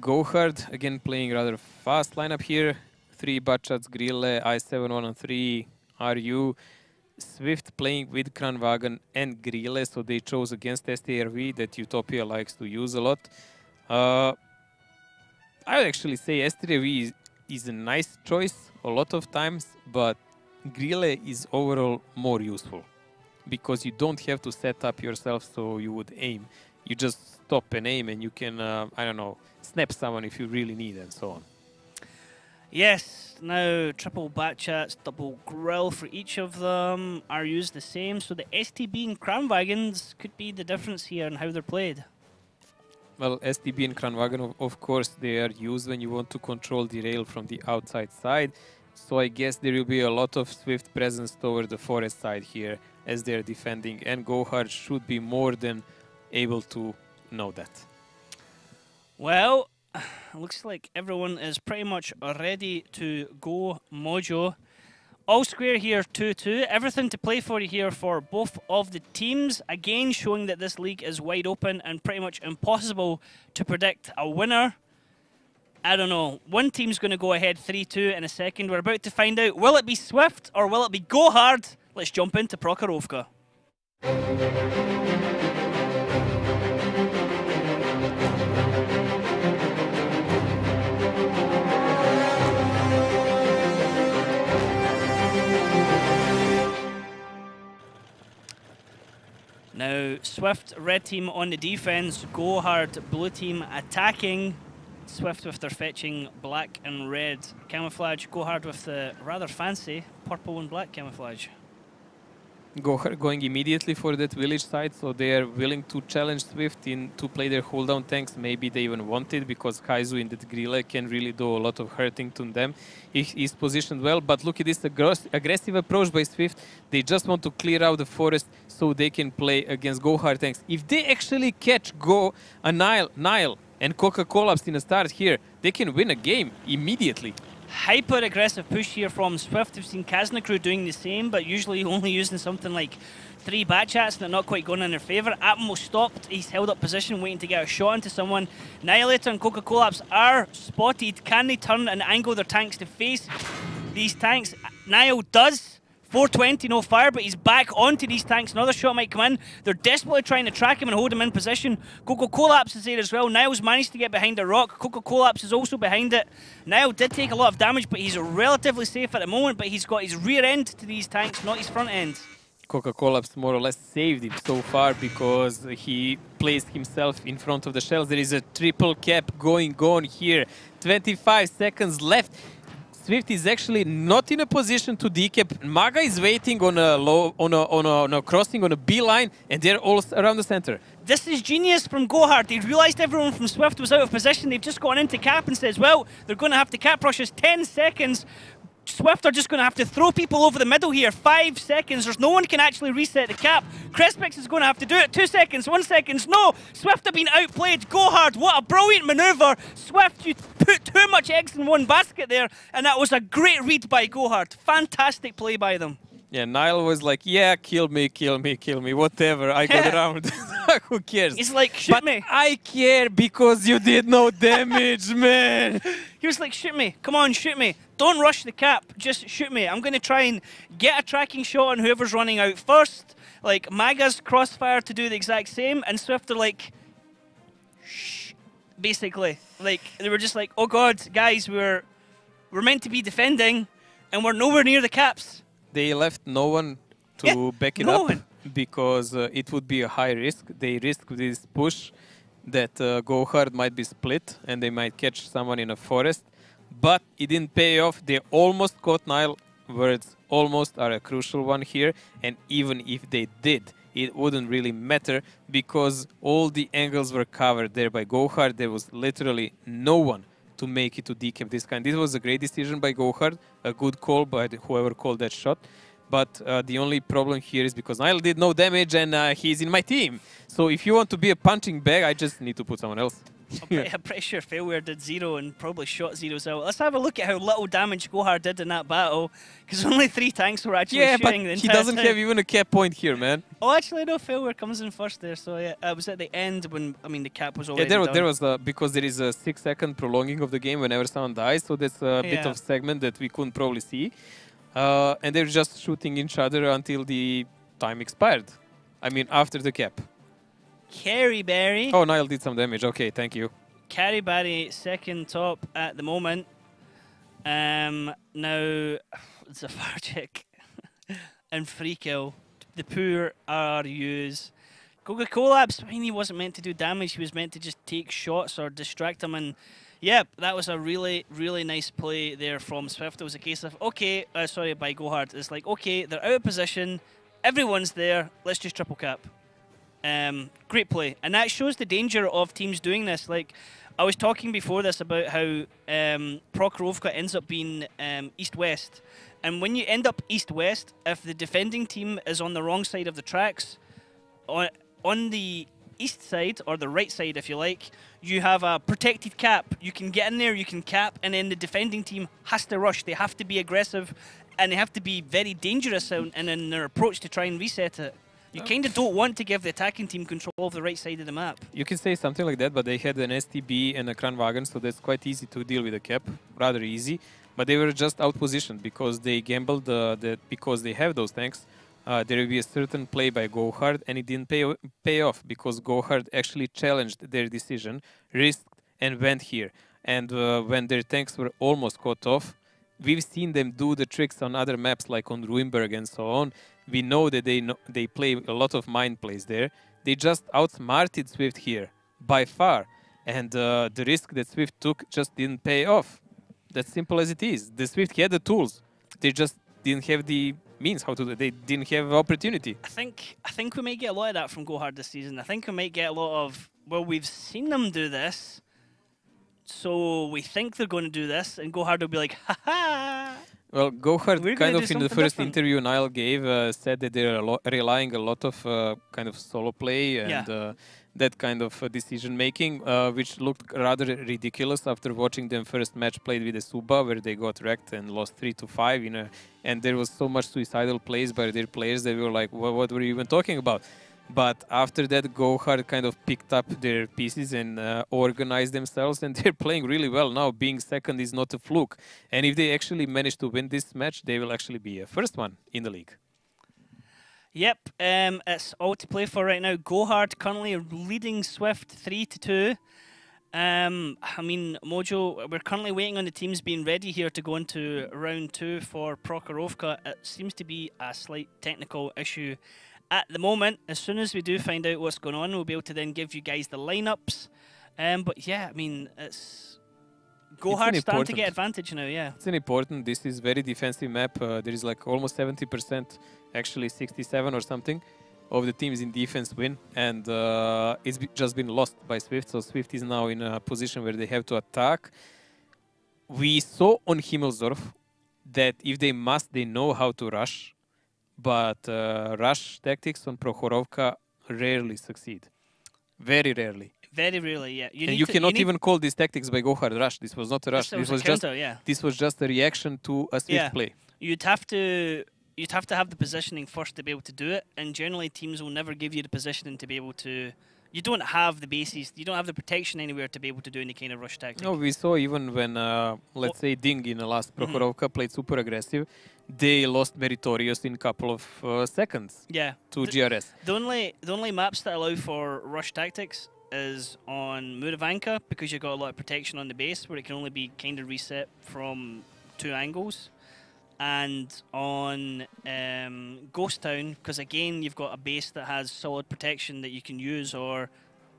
Gohard again playing rather fast lineup here. Three Batchats, Grille, i7 1 and 3, RU. Swift playing with Kranvagn and Grille, so they chose against STRV that Utopia likes to use a lot. Uh, I would actually say STRV is a nice choice a lot of times, but Grille is overall more useful because you don't have to set up yourself so you would aim. You just stop and aim and you can, uh, I don't know, snap someone if you really need and so on. Yes, now triple Batchats, double Grille for each of them are used the same, so the STB and Kranvagns could be the difference here in how they're played. Well, STB and Kranvagn, of, course, they are used when you want to control the rail from the outside side. So I guess there will be a lot of Swift presence toward the forest side here as they're defending, and Gohard should be more than able to know that. Well, looks like everyone is pretty much ready to go Mojo. All square here 2-2. Everything to play for here for both of the teams. Again, showing that this league is wide open and pretty much impossible to predict a winner. I don't know. One team's going to go ahead 3-2 in a second. We're about to find out. Will it be Swift or will it be Go Hard? Let's jump into Prokhorovka. Swift, red team on the defense, go hard, blue team attacking. Swift with their fetching black and red camouflage, go hard with the rather fancy purple and black camouflage. Gohard going immediately for that village side, so they are willing to challenge Swift in to play their hold down tanks. Maybe they even want it because Kaizu in that Grille can really do a lot of hurting to them. He is positioned well, but look at this aggressive approach by Swift. They just want to clear out the forest so they can play against Gohard tanks. If they actually catch Go a Nile, Nile and Coca-Cola in a start here, they can win a game immediately hyper aggressive push here from Swift. We've seen Kaznakru doing the same, but usually only using something like three Batchats and they're not quite going in their favour. Atmo stopped, he's held up position, waiting to get a shot into someone. Annihilator and Coca Collapse are spotted. Can they turn and angle their tanks to face these tanks? Niall does. 420, no fire, but he's back onto these tanks. Another shot might come in. They're desperately trying to track him and hold him in position. Coco Collapse is there as well. Niles managed to get behind a rock. Coco Collapse is also behind it. Niall did take a lot of damage, but he's relatively safe at the moment, but he's got his rear end to these tanks, not his front end. Coca-Cola more or less saved him so far because he placed himself in front of the shells. There is a triple cap going on here. 25 seconds left. Swift is actually not in a position to decap. Maga is waiting on a low, on a, on a, on a crossing on a B line, and they're all around the center. This is genius from Gohard. They realised everyone from Swift was out of position. They've just gone into cap and says, well, they're going to have to cap rush us 10 seconds. Swift are just going to have to throw people over the middle here. Five seconds. There's no one can actually reset the cap. Crespix is going to have to do it. Two seconds. One seconds. No. Swift have been outplayed. Go hard. What a brilliant maneuver. Swift, you put too much eggs in one basket there, and that was a great read by Gohard. Fantastic play by them. Yeah, Nile was like, yeah, kill me, kill me, kill me, whatever. I got around. Who cares? He's like, shoot but me. I care because you did no damage, man. He was like, shoot me. Come on, shoot me. Don't rush the cap. Just shoot me. I'm going to try and get a tracking shot on whoever's running out first. Like, Maga's crossfire to do the exact same. And Swift are like, shh, basically. Like, they were just like, oh God, guys, we're, we're meant to be defending, and we're nowhere near the caps. They left no one to Yeah, back it no up one. because uh, it would be a high risk. They risk this push that uh, Go Hard might be split and they might catch someone in a forest. But it didn't pay off. They almost caught Nile. Words almost are a crucial one here. And even if they did, it wouldn't really matter because all the angles were covered there by Gohard. There was literally no one to make it to decap this kind. This was a great decision by Gohard, a good call by whoever called that shot. But uh, the only problem here is because Nile did no damage and uh, he's in my team. So if you want to be a punching bag, I just need to put someone else. I'm pretty, I'm pretty sure Failware did zero and probably shot zeros out. Let's have a look at how little damage Gohar did in that battle, because only three tanks were actually yeah, but shooting the he doesn't time. have even a cap point here, man. Oh, actually, no. Failware comes in first there, so yeah, uh, it was at the end when I mean the cap was already Yeah, there, was- done. there was a, because there is a six second prolonging of the game whenever someone dies, so that's a bit of segment that we couldn't probably see. Uh, and they're just shooting each other until the time expired. I mean, after the cap. Carry Berry. Oh, Nile did some damage. Okay, thank you. Carry Barry second top at the moment. Um, now Zafarchik and free kill. The poor RUs. I mean, he wasn't meant to do damage. He was meant to just take shots or distract him. And yeah, that was a really, really nice play there from Swift. It was a case of okay, uh, sorry, by Gohard. It's like okay, they're out of position. Everyone's there. Let's just triple cap. Um, great play, and that shows the danger of teams doing this. Like I was talking before this about how um, Prokhorovka ends up being um, east-west, and when you end up east-west, if the defending team is on the wrong side of the tracks, on on the east side or the right side, if you like, you have a protected cap. You can get in there, you can cap, and then the defending team has to rush. They have to be aggressive, and they have to be very dangerous in, in, in their approach to try and reset it. You kind of don't want to give the attacking team control of the right side of the map. You can say something like that, but they had an STB and a Kranvagn, so that's quite easy to deal with the cap, rather easy. But they were just outpositioned because they gambled uh, that because they have those tanks. Uh, there will be a certain play by Gohard, and it didn't pay pay off because Gohard actually challenged their decision, risked, and went here. And uh, when their tanks were almost caught off, we've seen them do the tricks on other maps like on Ruinberg and so on. We know that they know, they play a lot of mind plays there. They just outsmarted Swift here by far, and uh, the risk that Swift took just didn't pay off. That's simple as it is. The Swift had the tools, they just didn't have the means how to do. They didn't have opportunity. I think I think we might get a lot of that from Go Hard this season. I think we might get a lot of well, we've seen them do this, so we think they're going to do this, and Go Hard will be like, ha ha. Well, Gohard We're kind of in the first different. interview Niall gave uh, said that they're relying a lot of uh, kind of solo play and Yeah. uh, that kind of uh, decision making, uh, which looked rather ridiculous after watching them first match played with the Suba, where they got wrecked and lost three to five. You know, and there was so much suicidal plays by their players that we were like, what, what were you even talking about? But after that, Gohard kind of picked up their pieces and uh, organized themselves, and they're playing really well now. Being second is not a fluke, and if they actually manage to win this match, they will actually be a first one in the league. Yep, um, it's all to play for right now. Go Hard currently leading Swift three to two. Um, I mean, Mojo, we're currently waiting on the teams being ready here to go into round two for Prokhorovka. It seems to be a slight technical issue at the moment. As soon as we do find out what's going on, we'll be able to then give you guys the lineups. Um, but yeah, I mean, it's Go It's Hard starting to get advantage now. Yeah. It's an important. This is very defensive map. Uh, there is like almost 70%, actually 67 or something, of the teams in defense win, and uh, it's just been lost by Swift. So Swift is now in a position where they have to attack. We saw on Himmelsdorf that if they must, they know how to rush, but uh, rush tactics on Prokhorovka rarely succeed. Very rarely. Very rarely, yeah. and you to- cannot need- even call these tactics by go hard rush. This was not a rush. This This was was a just yeah. this was just a reaction to a swift Yeah. play. You'd have to you'd have to have the positioning first to be able to do it, and generally teams will never give you the positioning to be able to. You don't have the bases, you don't have the protection anywhere to be able to do any kind of rush tactic. No, we saw even when, uh, let's say, Ding in the last Mm-hmm. Prokhorovka played super aggressive, they lost Meritorious in a couple of uh, seconds Yeah. to The- GRS. The only the only maps that allow for rush tactics is on Murovanka because you've got a lot of protection on the base where it can only be kind of reset from two angles. And on um, Ghost Town, because again you've got a base that has solid protection that you can use or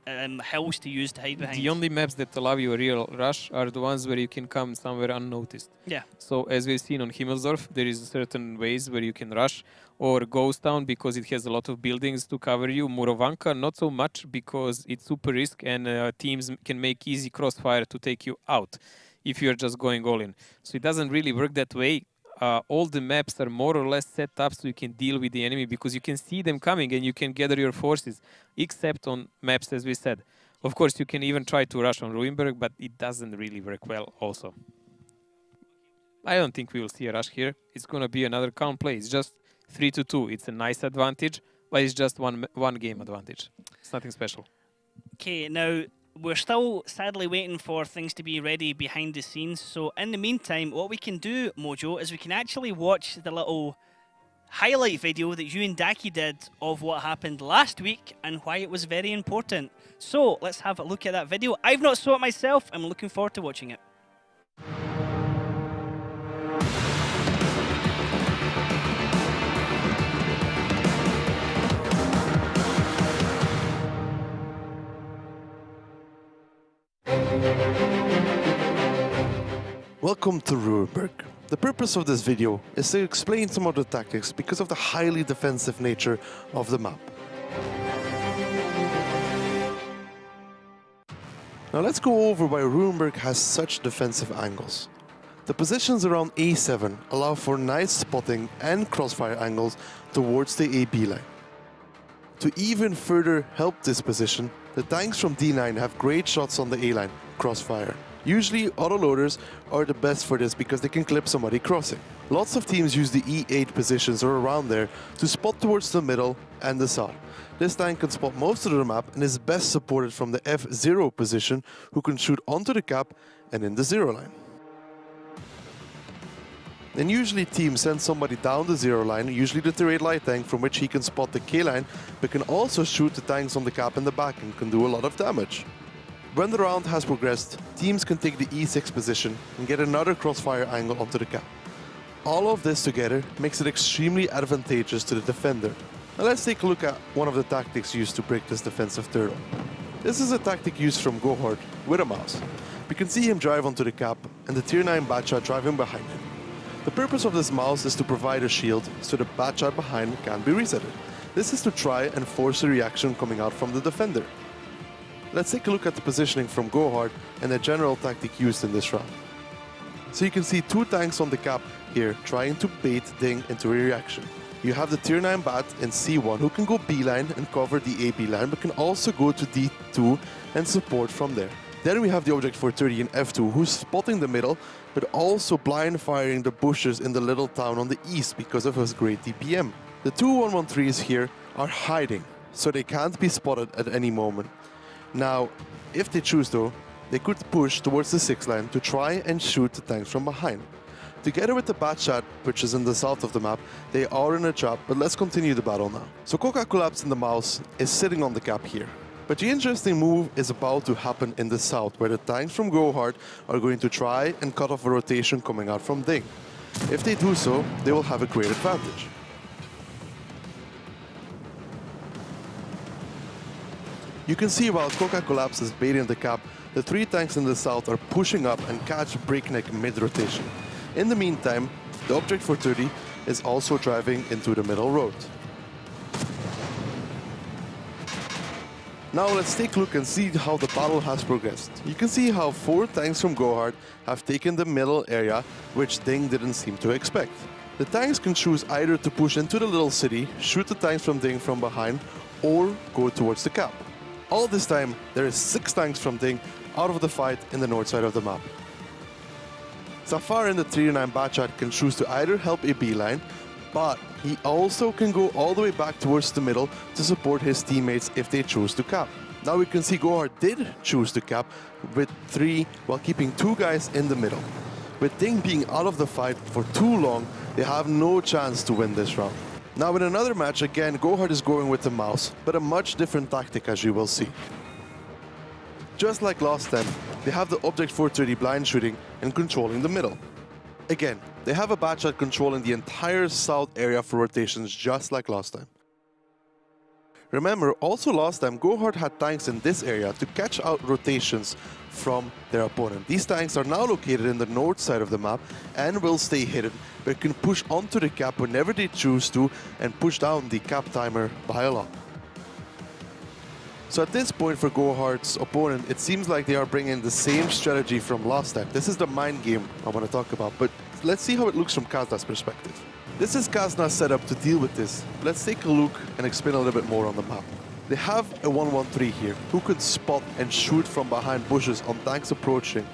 um, hills to use to hide behind. The only maps that allow you a real rush are the ones where you can come somewhere unnoticed. Yeah. So as we've seen on Himmelsdorf, there is certain ways where you can rush, or Ghost Town because it has a lot of buildings to cover you. Murovanka not so much because it's super risk and uh, teams can make easy crossfire to take you out if you're just going all in. So it doesn't really work that way. Uh, all the maps are more or less set up so you can deal with the enemy because you can see them coming and you can gather your forces, except on maps as we said. Of course, you can even try to rush on Ruinberg, but it doesn't really work well also. I don't think we will see a rush here. It's going to be another calm play. It's just 3 to 2. It's a nice advantage, but it's just one one game advantage. It's nothing special. Okay, now we're still sadly waiting for things to be ready behind the scenes. So in the meantime, what we can do, Mojo, is we can actually watch the little highlight video that you and Daki did of what happened last week and why it was very important. So let's have a look at that video. I've not saw it myself. I'm looking forward to watching it. Welcome to Ruinberg. The purpose of this video is to explain some of the tactics because of the highly defensive nature of the map. Now let's go over why Ruinberg has such defensive angles. The positions around A7 allow for nice spotting and crossfire angles towards the AB line. To even further help this position, the tanks from D9 have great shots on the A line, crossfire. Usually autoloaders are the best for this because they can clip somebody crossing. Lots of teams use the E8 positions or around there to spot towards the middle and the south. This tank can spot most of the map and is best supported from the F0 position who can shoot onto the cap and in the zero line. Then usually teams send somebody down the zero line, usually the turret light tank from which he can spot the K line, but can also shoot the tanks on the cap in the back and can do a lot of damage. When the round has progressed, teams can take the E6 position and get another crossfire angle onto the cap. All of this together makes it extremely advantageous to the defender. Now let's take a look at one of the tactics used to break this defensive turtle. This is a tactic used from Gohard with a mouse. We can see him drive onto the cap and the tier 9 Batchat driving behind him. The purpose of this mouse is to provide a shield so the Batchat behind can be resetted. This is to try and force a reaction coming out from the defender. Let's take a look at the positioning from Gohard and the general tactic used in this round. So you can see two tanks on the cap here trying to bait Ding into a reaction. You have the tier 9 bat in C1 who can go B line and cover the AB line but can also go to D2 and support from there. Then we have the object 430 in F2 who's spotting the middle but also blind firing the bushes in the little town on the east because of his great DPM. The two 113s here are hiding so they can't be spotted at any moment. Now, if they choose though, they could push towards the 6 line to try and shoot the tanks from behind. Together with the Batchat, which is in the south of the map, they are in a trap, but let's continue the battle now. So Coca Collapse in the mouse is sitting on the gap here. But the interesting move is about to happen in the south, where the tanks from Gohard are going to try and cut off a rotation coming out from Ding. If they do so, they will have a great advantage. You can see while Coca Collapse is the cap, the three tanks in the south are pushing up and catch breakneck mid-rotation. In the meantime, the Object 430 is also driving into the middle road. Now let's take a look and see how the battle has progressed. You can see how four tanks from Gohard have taken the middle area, which Ding didn't seem to expect. The tanks can choose either to push into the little city, shoot the tanks from Ding from behind, or go towards the cap. All this time, there is six tanks from Ding out of the fight in the north side of the map. Zafar in the 3-9 Batchat can choose to either help a beeline, but he also can go all the way back towards the middle to support his teammates if they choose to cap. Now we can see Gohard did choose to cap with three while keeping two guys in the middle. With Ding being out of the fight for too long, they have no chance to win this round. Now in another match, again, Gohard is going with the mouse, but a much different tactic as you will see. Just like last time, they have the Object 430 blind shooting and controlling the middle. Again, they have a Batchat controlling the entire south area for rotations just like last time. Remember, also last time, Gohard had tanks in this area to catch out rotations from their opponent. These tanks are now located in the north side of the map and will stay hidden, but can push onto the cap whenever they choose to and push down the cap timer by a lot. So at this point for Gohard's opponent, it seems like they are bringing the same strategy from last time. This is the mind game I want to talk about, but let's see how it looks from Kazna's perspective. This is Kazna's setup to deal with this. Let's take a look and explain a little bit more on the map. They have a 1-1-3 here, who can spot and shoot from behind bushes on tanks approaching.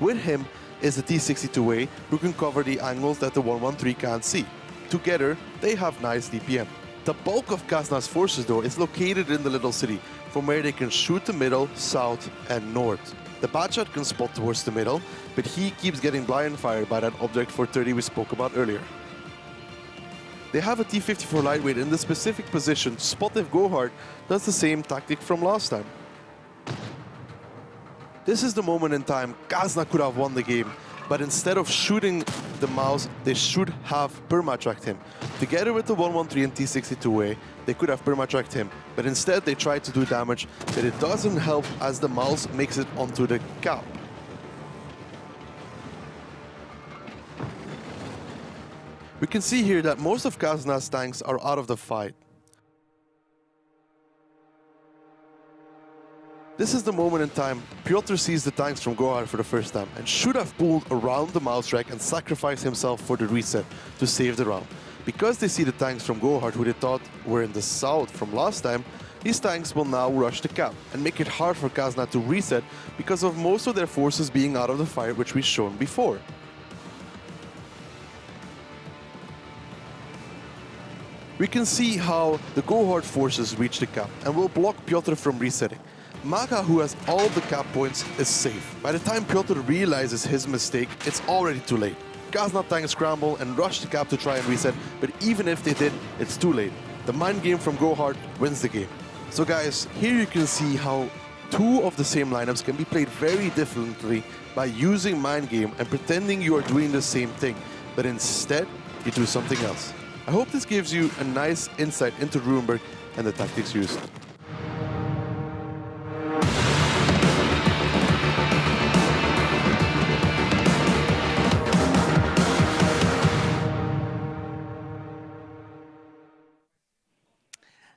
With him is the T-62A, who can cover the angles that the 1-1-3 can't see. Together, they have nice DPM. The bulk of Kazna's forces, though, is located in the little city, from where they can shoot the middle, south, and north. The Batchat can spot towards the middle, but he keeps getting blind fired by that Object 430 we spoke about earlier. They have a T-54 lightweight in the specific position, spot if Gohard does the same tactic from last time. This is the moment in time Kazna could have won the game, but instead of shooting the mouse, they should have perma-tracked him. Together with the 113 and T62A, they could have perma-tracked him, but instead they tried to do damage, but it doesn't help as the mouse makes it onto the cap. We can see here that most of Kazna's tanks are out of the fight. This is the moment in time Pyotr sees the tanks from Gohar for the first time and should have pulled around the mouse track and sacrificed himself for the reset to save the round. Because they see the tanks from Gohard who they thought were in the south from last time, these tanks will now rush the cap and make it hard for Kazna to reset because of most of their forces being out of the fight which we've shown before. We can see how the Gohard forces reach the cap and will block Pyotr from resetting. Maga, who has all the cap points, is safe. By the time Pyotr realizes his mistake, it's already too late. Kazna tanks scramble and rush the cap to try and reset, but even if they did, it's too late. The mind game from Gohard wins the game. So guys, here you can see how two of the same lineups can be played very differently by using mind game and pretending you are doing the same thing, but instead you do something else. I hope this gives you a nice insight into Ruinberg and the tactics used.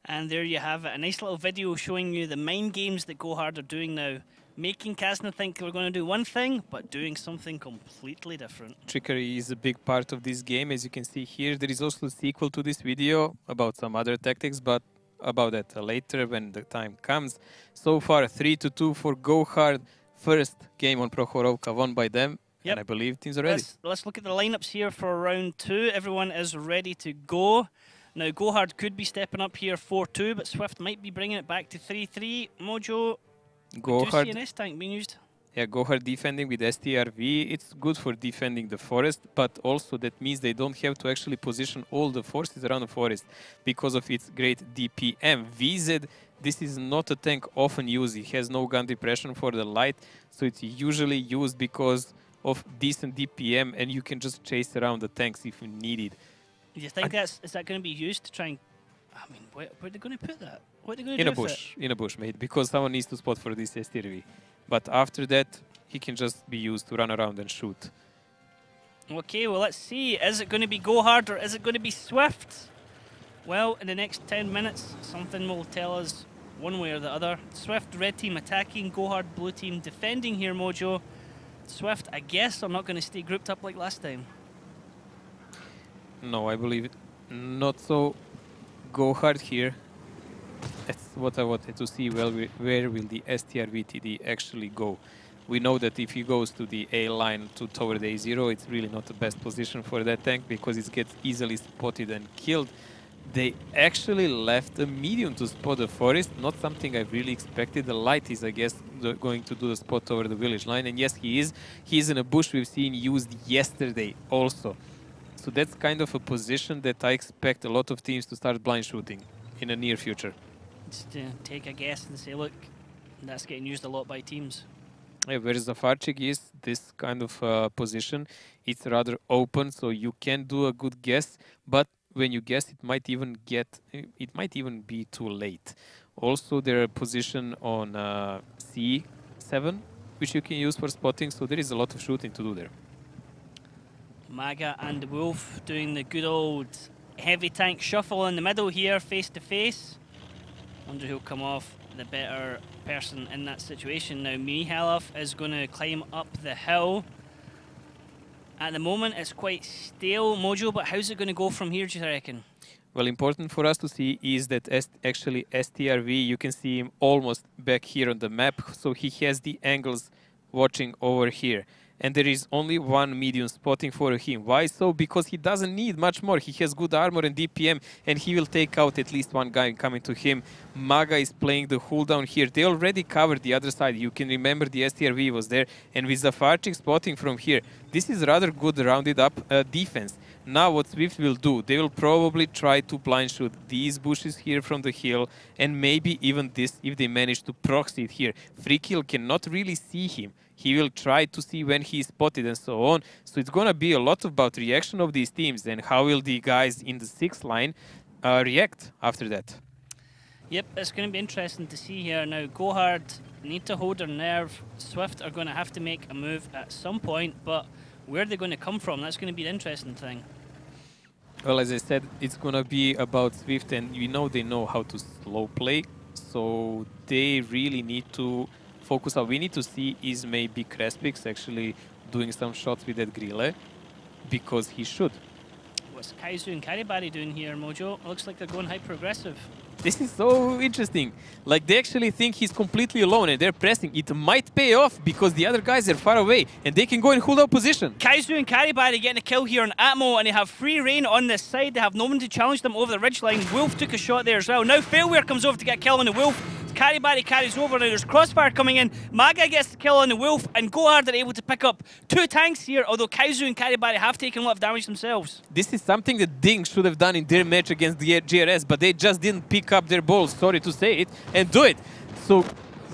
And there you have it, a nice little video showing you the mind games that Gohard are doing now. Making Kazna think we're going to do one thing, but doing something completely different. Trickery is a big part of this game. As you can see here, there is also a sequel to this video about some other tactics, but about that later when the time comes. So far, 3 to 2 for Gohard. First game on Prokhorovka won by them. Yep. And I believe teams are ready. Let's, let's look at the lineups here for round two. Everyone is ready to go. Now, Gohard could be stepping up here 4-2, but Swift might be bringing it back to 3-3. Mojo, see Gohard, an S-tank being used? yeah, Gohard defending with STRV. It's good for defending the forest, but also that means they don't have to actually position all the forces around the forest because of its great DPM. VZ, this is not a tank often used. It has no gun depression for the light, so it's usually used because of decent DPM, and you can just chase around the tanks if you need it. Do you think that's is that going to be used to try and? I mean, where, where are they going to put that? What are they going to in a bush, in a bush, mate, because someone needs to spot for this STRV. But after that, he can just be used to run around and shoot. Okay, well let's see. Is it going to be Go Hard or is it going to be Swift? Well, in the next 10 minutes, something will tell us one way or the other. Swift, red team attacking, Go Hard, blue team defending here, Mojo. Swift, I guess, are not going to stay grouped up like last time. No, I believe it. Not so. Go hard here. That's what I wanted to see. Well, where will the STR-VTD actually go? We know that if he goes to the A line to toward A0, it's really not the best position for that tank because it gets easily spotted and killed. They actually left a medium to spot the forest, not something I really expected. The light is, I guess, the, going to do the spot over the village line, and yes, he is. He is in a bush we've seen used yesterday also. So that's kind of a position that I expect a lot of teams to start blind shooting in the near future. Just to take a guess and say, look, that's getting used a lot by teams. Yeah, where Zafarchik is, this kind of uh, position, it's rather open, so you can do a good guess, but when you guess, it might even get, it might even be too late. Also, there are position on uh, C7, which you can use for spotting, so there is a lot of shooting to do there. Maga and Wolf doing the good old heavy tank shuffle in the middle here, face to face. Wonder who'll come off the better person in that situation. Now, Mihalov is going to climb up the hill. At the moment, it's quite stale, Mojo, but how's it going to go from here, do you reckon? Well, important for us to see is that actually STRV, you can see him almost back here on the map, so he has the angles watching over here. And there is only one medium spotting for him. Why so? Because he doesn't need much more. He has good armor and DPM, and he will take out at least one guy coming to him. Maga is playing the hold down here. They already covered the other side. You can remember the STRV was there. And with Zafarchik spotting from here, this is rather good rounded up uh, defense. Now what Swift will do, they will probably try to blind shoot these bushes here from the hill and maybe even this if they manage to proxy it here. Free kill cannot really see him. He will try to see when he is spotted and so on. So it's going to be a lot about reaction of these teams and how will the guys in the sixth line uh, react after that. Yep, it's going to be interesting to see here. Now, Gohard need to hold their nerve. Swift are going to have to make a move at some point, but where are they going to come from? That's going to be the interesting thing. Well, as I said, it's going to be about Swift, and you know they know how to slow play, so they really need to focus on. We need to see is maybe Crespix actually doing some shots with that Grille, because he should. What's Kaizu and Karibari doing here, Mojo? It looks like they're going hyper aggressive. This is so interesting. Like, they actually think he's completely alone and they're pressing. It might pay off because the other guys are far away and they can go in hold up position. Kaizu and Karibari getting a kill here on Atmo and they have free reign on this side. They have no one to challenge them over the ridge line. Wolf took a shot there as well. Now Failware comes over to get a kill on the Wolf. Karibari carries over. Now there's Crossfire coming in. Maga gets the kill on the Wolf and Gohard are able to pick up two tanks here, although Kaizu and Karibari have taken a lot of damage themselves. This is something that Ding should have done in their match against the GRS, but they just didn't pick up their balls, sorry to say it, and do it. So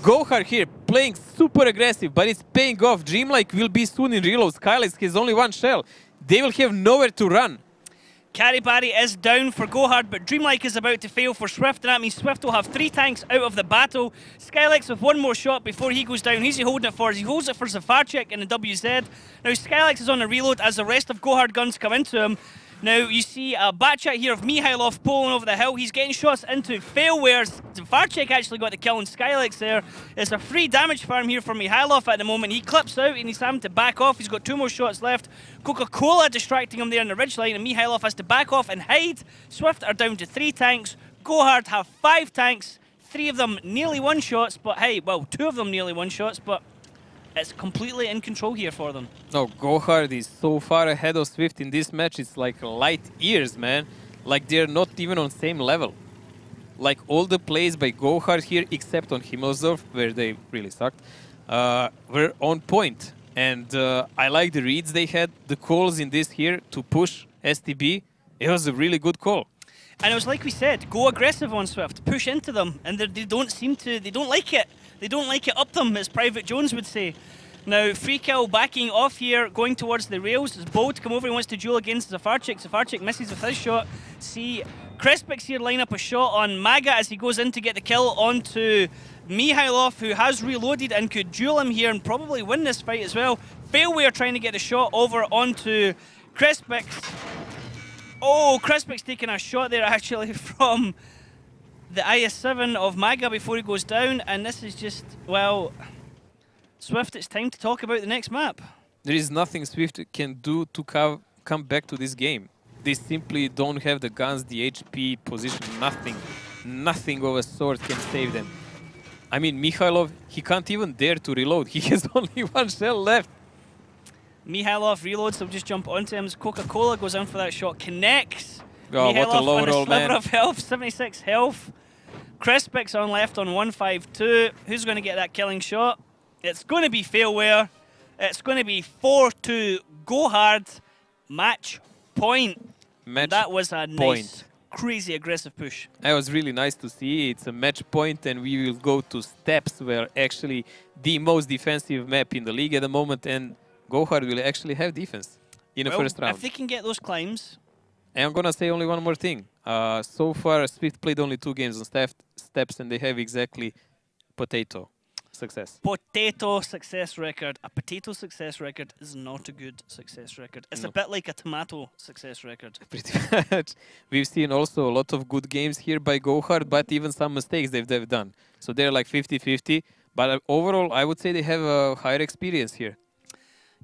Gohar here playing super aggressive, but it's paying off. Dreamlike will be soon in reload. Skylex has only one shell. They will have nowhere to run. Karibari is down for Gohard, but Dreamlike is about to fail for Swift, and that means Swift will have three tanks out of the battle. Skylex with one more shot before he goes down. Who's he holding it for? He holds it for Zafarchik in the WZ. Now Skylex is on a reload as the rest of Gohard guns come into him. Now you see a batchat here of Mihailov pulling over the hill. He's getting shots into Failwares. Zafarchik actually got the kill on Skylex there. It's a free damage farm here for Mihailov at the moment. He clips out and he's having to back off. He's got two more shots left. Coca-Cola distracting him there in the ridgeline and Mihailov has to back off and hide. Swift are down to three tanks. Gohard have five tanks. Three of them nearly one shots, but hey, well, two of them nearly one shots, but it's completely in control here for them. No, Gohard is so far ahead of Swift in this match. It's like light years, man. Like they're not even on same level. Like all the plays by Gohard here, except on Himmelsdorf, where they really sucked, uh, were on point. And uh, I like the reads they had, the calls in this here to push STB. It was a really good call. And it was like we said, go aggressive on Swift, push into them, and they they don't seem to, they don't like it. They don't like it up them, as Private Jones would say. Now, free kill backing off here, going towards the rails. As Bold come over, he wants to duel against Zafarchik. Zafarchik misses with his shot. See, Crespix here line up a shot on Maga as he goes in to get the kill onto Mihailov, who has reloaded and could duel him here and probably win this fight as well. Failware trying to get the shot over onto Crespix. Oh, Crispix taking a shot there actually from the IS-7 of Maga before he goes down, and this is just, well, Swift, it's time to talk about the next map. There is nothing Swift can do to co- come back to this game. They simply don't have the guns, the HP, position, nothing. Nothing of a sort can save them. I mean, Mikhailov, he can't even dare to reload. He has only one shell left. Mihailov reloads, so just jump onto him. Coca-Cola goes in for that shot, connects. Oh, what a Mihailov low a roll, sliver man. of health, 76 health. Crispix on left on 152. Who's going to get that killing shot? It's going to be Failware. It's going to be 4-2. Go hard. Match point. Match that was a nice, point. crazy aggressive push. That was really nice to see. It's a match point, and we will go to steps where actually the most defensive map in the league at the moment, and Gohard will actually have defense in the first round. If they can get those climbs, And I'm gonna say only one more thing. Uh, so far, Swift played only two games on step, steps, and they have exactly potato success. potato success record. A potato success record is not a good success record. It's No. a bit like a tomato success record. Pretty much. We've seen also a lot of good games here by Gohard, but even some mistakes they've, they've done. So they're like 50-50. But uh, overall, I would say they have a higher experience here.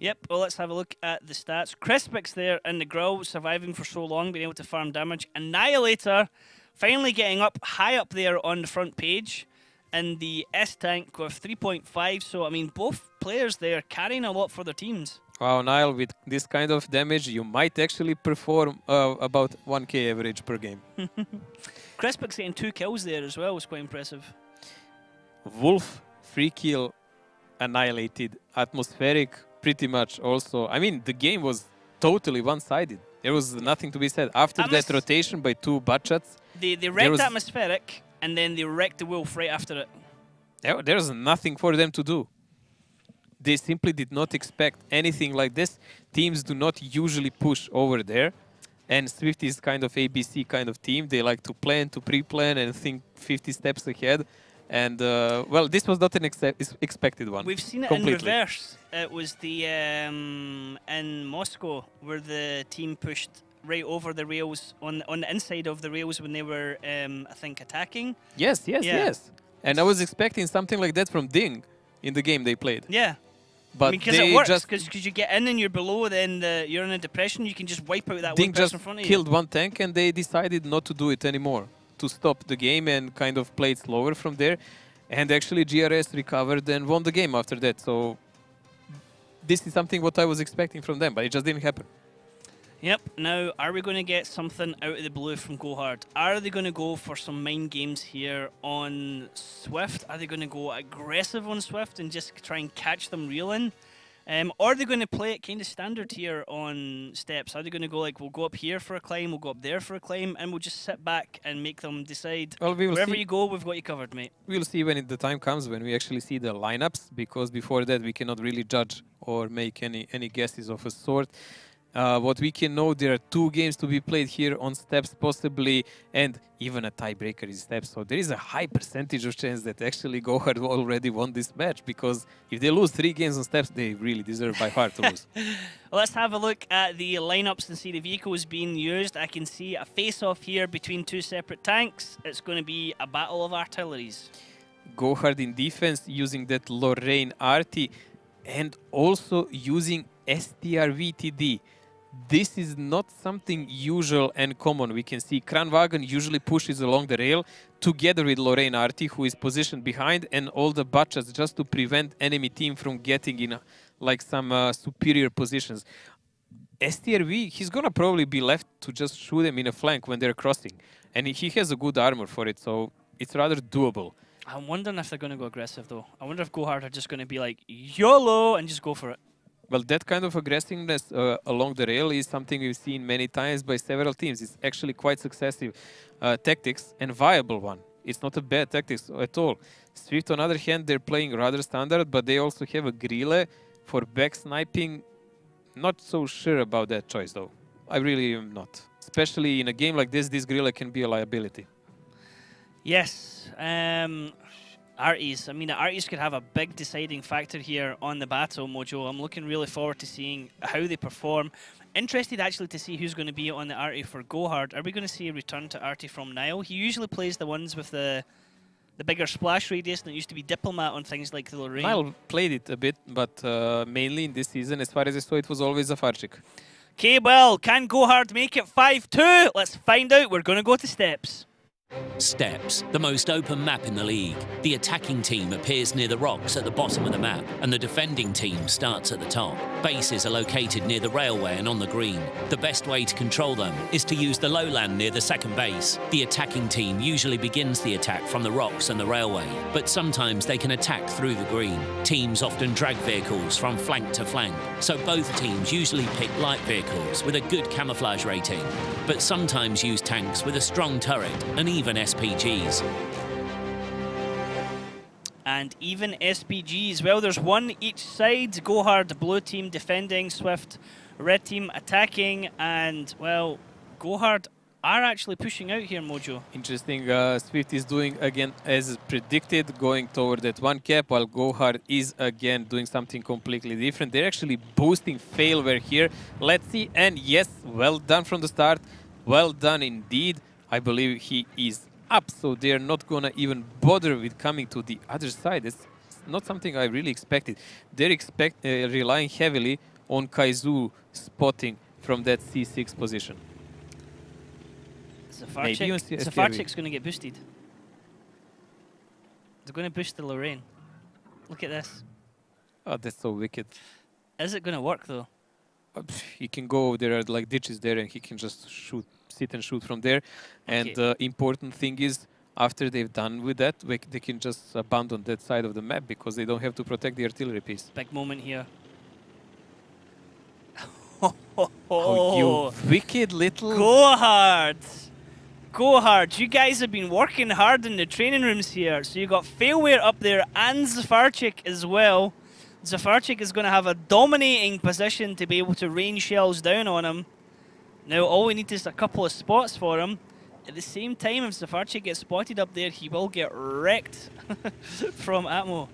Yep, well, let's have a look at the stats. Crispix there in the Grille, surviving for so long, being able to farm damage. Annihilator finally getting up high up there on the front page. And the S tank with 3.5. So, I mean, both players there carrying a lot for their teams. Wow, Nile, with this kind of damage, you might actually perform uh, about 1k average per game. Crispix getting two kills there as well was quite impressive. Wolf, free kill, annihilated. Atmospheric, pretty much also. I mean, the game was totally one-sided. There was nothing to be said. After Atmos- that rotation by two Batchats, They, they There wrecked Atmospheric, and then they wrecked the Wolf right after it. there, there's nothing for them to do. They simply did not expect anything like this. Teams do not usually push over there. And Swift is kind of ABC kind of team. They like to plan, to pre-plan, and think 50 steps ahead. And uh, well, this was not an ex- expected one. We've seen it completely. in reverse. It was the um, in Moscow where the team pushed right over the rails on on the inside of the rails when they were, um, I think, attacking. Yes, yes, Yeah. yes. And I was expecting something like that from Ding in the game they played. Yeah. But because they it works, because you get in and you're below, then the, you're in a depression. You can just wipe out that Ding one person just in front of killed one tank and they decided not to do it anymore. To stop the game and kind of played slower from there. And actually GRS recovered and won the game after that. So this is something what I was expecting from them, but it just didn't happen. Yep. Now, are we going to get something out of the blue from Go Hard? Are they going to go for some mind games here on Swift? Are they going to go aggressive on Swift and just try and catch them reeling? Um, are they going to play it kind of standard here on steps? Are they going to go like, we'll go up here for a climb, we'll go up there for a climb, and we'll just sit back and make them decide, Well, we will wherever see. you go, we've got you covered, mate. We'll see when it, the time comes when we actually see the lineups, because before that we cannot really judge or make any any guesses of a sort. Uh, what we can know, there are two games to be played here on steps, possibly, and even a tiebreaker is steps. So there is a high percentage of chance that actually Gohard already won this match, because if they lose three games on steps, they really deserve by far to lose. Let's have a look at the lineups and see the vehicles being used. I can see a face-off here between two separate tanks. It's going to be a battle of artilleries. Gohard in defense using that Lorraine Arty and also using STRVTD. This is not something usual and common. We can see Kranvagn usually pushes along the rail together with Lorraine Arti, who is positioned behind, and all the Batchats just to prevent enemy team from getting in uh, like some uh, superior positions. STRV, he's gonna probably be left to just shoot them in a flank when they're crossing. And he has a good armor for it, so it's rather doable. I'm wondering if they're to go aggressive, though. I wonder if Gohard are just to be like, YOLO, and just go for it. Well, that kind of aggressiveness uh, along the rail is something we've seen many times by several teams. It's actually quite successive uh, tactics and viable one. It's not a bad tactics at all. Swift, on the other hand, they're playing rather standard, but they also have a grille for back sniping. Not so sure about that choice, though. I really am not. Especially in a game like this, this grille can be a liability. Yes. Um, Arties. I mean, the Arties could have a big deciding factor here on the battle, Mojo. I'm looking really forward to seeing how they perform. Interested actually to see who's going to be on the Artie for Gohard. Are we going to see a return to Artie from Niall? He usually plays the ones with the the bigger splash radius and it used to be Diplomat on things like the Lorraine. Nile played it a bit, but uh, mainly in this season, as far as I saw, it was always Zafarchik. Okay, well, can Gohard make it 5-2? Let's find out. We're going to go to steps. Steps, the most open map in the league. The attacking team appears near the rocks at the bottom of the map, and the defending team starts at the top. Bases are located near the railway and on the green. The best way to control them is to use the lowland near the second base. The attacking team usually begins the attack from the rocks and the railway, but sometimes they can attack through the green. Teams often drag vehicles from flank to flank, so both teams usually pick light vehicles with a good camouflage rating, but sometimes use tanks with a strong turret and even SPGs. And even SPGs. Well, there's one each side. Gohard, blue team defending, Swift, red team attacking, and, well, Gohard are actually pushing out here, Mojo. Interesting. Uh, Swift is doing again as predicted, going toward that one cap, while Gohard is again doing something completely different. They're actually boosting failware here. Let's see. And yes, well done from the start. Well done indeed. I believe he is up, so they're not gonna even bother with coming to the other side. It's not something I really expected. They're expect uh, relying heavily on Kaizu spotting from that C6 position. Maybe on Zafarchik, C- Zafarchik's going to get boosted. They're going to boost the Lorraine. Look at this. Oh, that's so wicked. Is it going to work, though? Uh, He can go, there are like ditches there and he can just shoot, sit and shoot from there. And the important thing is, after they've done with that, we they can just abandon that side of the map because they don't have to protect the artillery piece. Big moment here. Oh, you wicked little... Go hard! Go hard. You guys have been working hard in the training rooms here. So you got Failware up there and Zafarchik as well. Zafarchik is going to have a dominating position to be able to rain shells down on him. Now all we need is a couple of spots for him. At the same time, if Zafarchik gets spotted up there, he will get wrecked from Atmo.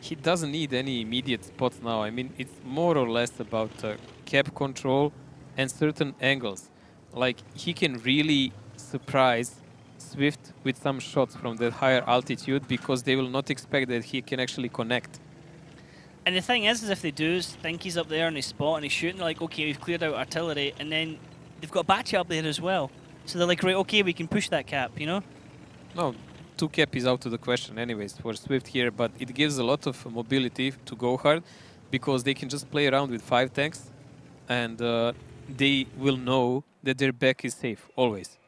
He doesn't need any immediate spots now. I mean, it's more or less about uh, cap control and certain angles. Like, he can really surprise Swift with some shots from that higher altitude because they will not expect that he can actually connect. And the thing is, is if they do think he's up there and they spot and he's shooting, they're like, okay, we've cleared out artillery, and then they've got Batchy up there as well. So they're like, right, okay, we can push that cap, you know? No, two cap is out of the question anyways for Swift here, but it gives a lot of mobility to go hard because they can just play around with five tanks and uh, they will know that their back is safe, always.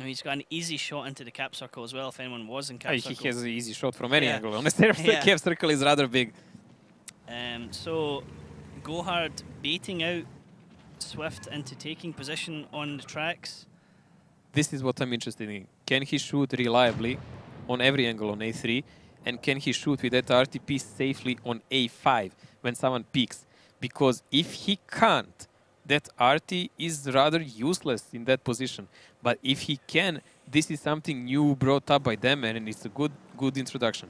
Mean, he's got an easy shot into the cap circle as well, if anyone was in cap Uh, circle. He has an easy shot from any Yeah. angle. Honestly, the cap circle is rather big. Um, so, Gohard baiting out Swift into taking position on the tracks. This is what I'm interested in. Can he shoot reliably on every angle on A3? And can he shoot with that RTP safely on A5 when someone peeks? Because if he can't, that RT is rather useless in that position. But if he can, this is something new brought up by them and it's a good good introduction.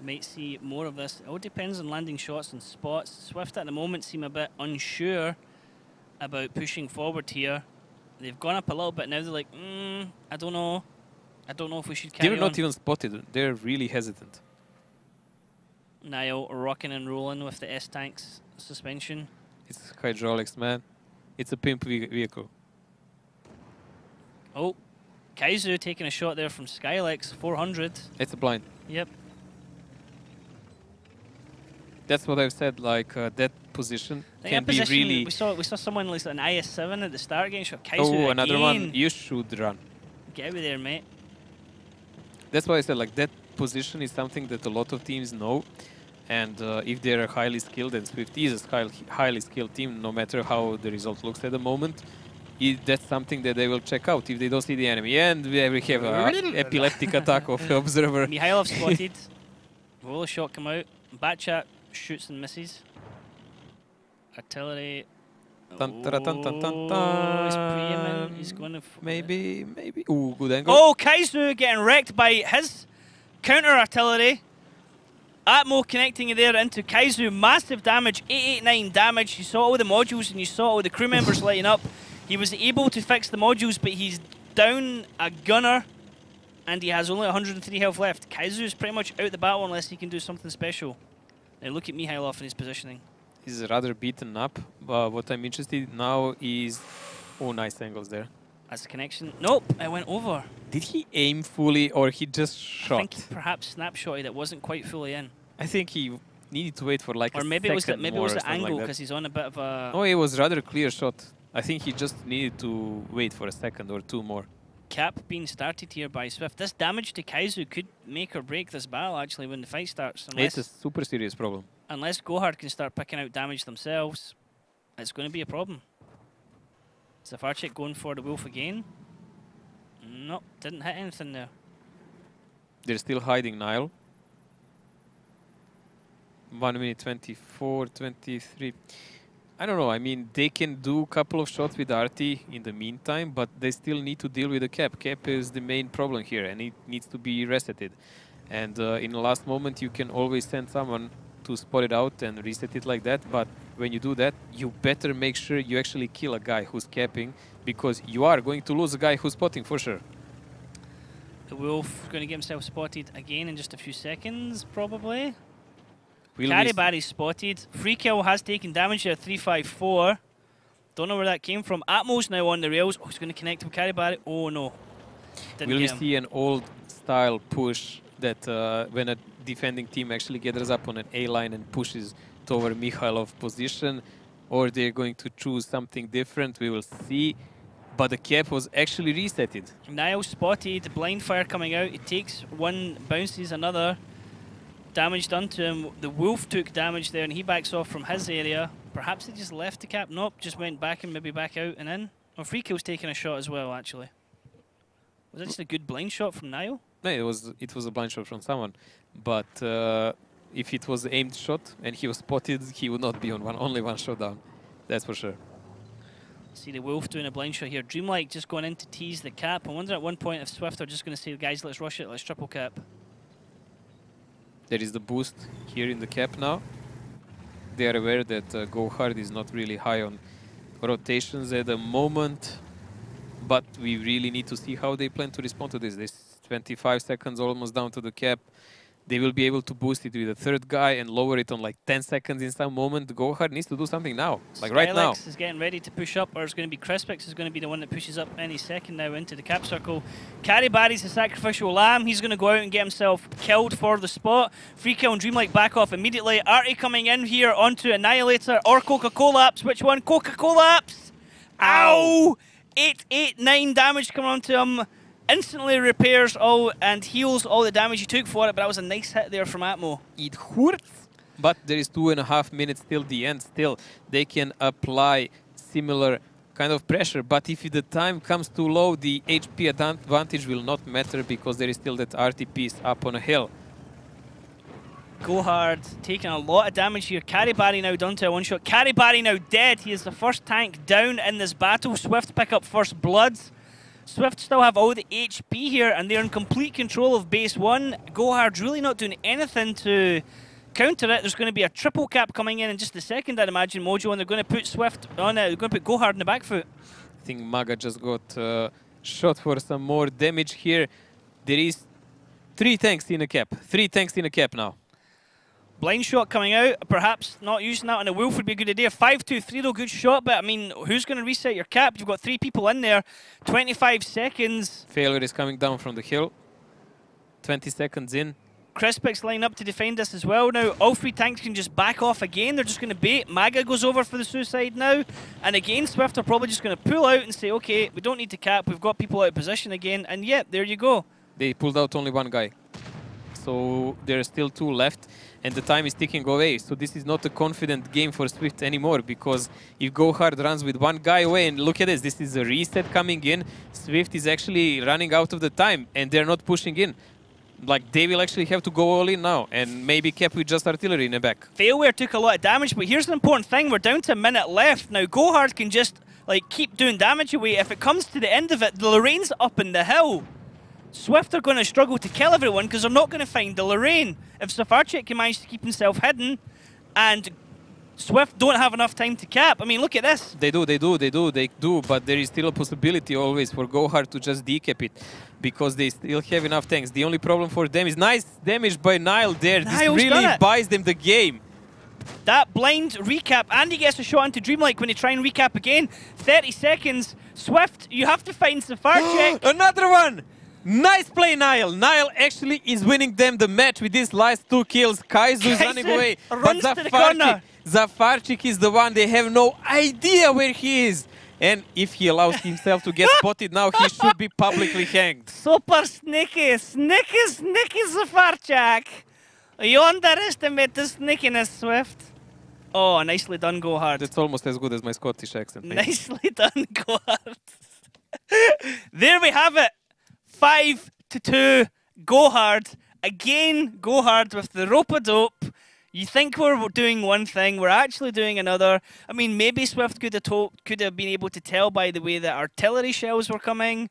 We might see more of this. It all depends on landing shots and spots. Swift at the moment seem a bit unsure about pushing forward here. They've gone up a little bit now. They're like, mm, I don't know. I don't know if we should carry They're not on. even spotted. They're really hesitant. Niall rocking and rolling with the S tanks suspension. It's hydraulics, man. It's a pimp ve- vehicle. Oh, Kaizu taking a shot there from Skylex, 400. It's a blind. Yep. That's what I've said. Like uh, that position can that be really. We saw we saw someone like an IS7 at the start getting shot. Kaizu oh, another one. You should run. Get out of there, mate. That's why I said like that position is something that a lot of teams know, and uh, if they are highly skilled, and Swift is a highly skilled team, no matter how the result looks at the moment, it, that's something that they will check out if they don't see the enemy. And we we have an epileptic attack of the observer. Mihailov spotted. Will a shot come out? Batchat shoots and misses. Artillery. Dun, dun, dun, dun, dun, Oh, he's He's going to... Maybe, maybe. Ooh, good angle. Oh, Kaizu getting wrecked by his counter artillery. Atmo connecting it there into Kaizu. Massive damage, 889 damage. You saw all the modules and you saw all the crew members lighting up. He was able to fix the modules, but he's down a gunner and he has only 103 health left. Kaizu is pretty much out the battle unless he can do something special. Now look at Mihailov and his positioning. He's rather beaten up. but what I'm interested now is... Oh, nice angles there. That's a connection. Nope, I went over. Did he aim fully or he just I shot? think perhaps snapshotted it wasn't quite fully in. I think he needed to wait for like Or a maybe it was the, maybe it was the angle because he's on a bit of a. Oh, it was rather clear shot. I think he just needed to wait for a second or two more. cap being started here by Swift. This damage to Kaizu could make or break this battle actually when the fight starts. Unless, It's a super serious problem. unless Gohard can start picking out damage themselves, it's going to be a problem. Zafarchik going for the wolf again. Nope, didn't hit anything there. They're still hiding Nile. 1 minute 24, 23. I don't know. I mean, they can do a couple of shots with RT in the meantime, but they still need to deal with the cap. Cap is the main problem here, and it needs to be resetted. And uh, in the last moment, you can always send someone to spot it out and reset it like that. But when you do that, you better make sure you actually kill a guy who's capping, because you are going to lose a guy who's spotting for sure. The wolf going to get himself spotted again in just a few seconds, probably. We Caribari spotted. Free kill has taken damage there, 354. Don't know where that came from. Atmo's now on the rails. Oh, he's going to connect with Caribari. Oh, no. Didn't Will we see an old style push that uh, when a defending team actually gathers up on an A line and pushes toward Mikhailov position, or they're going to choose something different? We will see. But the cap was actually resetted. Niall spotted, blind fire coming out. It takes one, bounces another. Damage done to him. The wolf took damage there and he backs off from his area. Perhaps they just left the cap. Nope, just went back and maybe back out and in. Oh, Free Kill's taking a shot as well, actually. Was that just a good blind shot from Niall? No, it was it was a blind shot from someone, but uh, if it was aimed shot and he was spotted, he would not be on one only one shot down. That's for sure. See the wolf doing a blind shot here. Dreamlike just going in to tease the cap. I wonder at one point if Swift are just going to say, guys, let's rush it, let's triple cap. There is the boost here in the cap now. They are aware that uh, Go Hard is not really high on rotations at the moment, but we really need to see how they plan to respond to this. This 25 seconds almost down to the cap. They will be able to boost it with a third guy and lower it on like 10 seconds in some moment. Go Hard needs to do something now, like right now. Skylex is getting ready to push up, or it's going to be Crispix is going to be the one that pushes up any second now into the cap circle. Caribari's the sacrificial lamb. He's going to go out and get himself killed for the spot. Free kill and Dreamlike back off immediately. Artie coming in here onto Annihilator or Coca-Cola apps. Which one? Coca-Cola apps. Ow! 889 damage coming onto him. Instantly repairs all and heals all the damage he took for it, but that was a nice hit there from Atmo. It hurts. But there is two and a half minutes till the end. Still, they can apply similar kind of pressure. But if the time comes too low, the HP advantage will not matter because there is still that RT piece up on a hill. Gohard taking a lot of damage here. Caribari now done to a one shot. Caribari now dead. He is the first tank down in this battle. Swift pick up first blood. Swift still have all the HP here and they're in complete control of base one. Gohard's really not doing anything to counter it. There's going to be a triple cap coming in in just a second, I'd imagine, Mojo, and they're going to put Swift on it. They're going to put Gohard in the back foot. I think Maga just got uh, shot for some more damage here. There is three tanks in a cap. Three tanks in a cap now. Blind shot coming out, perhaps not using that on a wolf would be a good idea. 5-2-3 though, good shot, but I mean, who's going to reset your cap? You've got three people in there, 25 seconds. Failware is coming down from the hill. 20 seconds in. Crispix line up to defend us as well now. All three tanks can just back off again. They're just going to bait. Maga goes over for the suicide now. And again, Swift are probably just going to pull out and say, okay, we don't need to cap. We've got people out of position again. And yeah, there you go. They pulled out only one guy. So there are still two left and the time is ticking away. So this is not a confident game for Swift anymore because if Go Hard runs with one guy away and look at this, this is a reset coming in. Swift is actually running out of the time and they're not pushing in. like they will actually have to go all in now, and maybe cap with just artillery in the back. Failware took a lot of damage, but here's an important thing: we're down to a minute left now. Gohard can just like keep doing damage away. If it comes to the end of it, the Lorraine's up in the hill. Swift are going to struggle to kill everyone because they're not going to find the Lorraine. If Zafarchik can manage to keep himself hidden, and Swift don't have enough time to cap. I mean, look at this. They do, they do, they do, they do, but there is still a possibility always for Gohard to just decap it because they still have enough tanks. The only problem for them is nice damage by Nile there. Nile's this really buys them the game. That blind recap, and he gets a shot into Dreamlike when they try and recap again. 30 seconds. Swift, you have to find Zafarchik. Another one! Nice play, Niall. Niall actually is winning them the match with these last two kills. Kaizu is running away. But runs to the. Zafarchik, Zafarchik is the one. They have no idea where he is. And if he allows himself to get spotted now, he should be publicly hanged. Super sneaky, sneaky, sneaky Zafarchik. You underestimate the sneakiness, Swift. Oh, nicely done, Gohard. That's almost as good as my Scottish accent. Nicely done, Gohard. there we have it. Five to two. Go hard. Again, go hard with the rope a dope. You think we're doing one thing, we're actually doing another. I mean, maybe Swift could have told, could have been able to tell by the way that artillery shells were coming.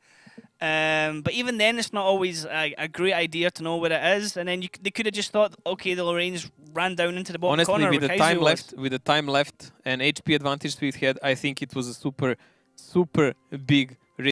Um, but even then, it's not always a, a great idea to know where it is. And then you, they could have just thought, okay, the Lorraines ran down into the bottom Honestly, corner. with the time was. left, with the time left and HP advantage Swift had, I think it was a super, super big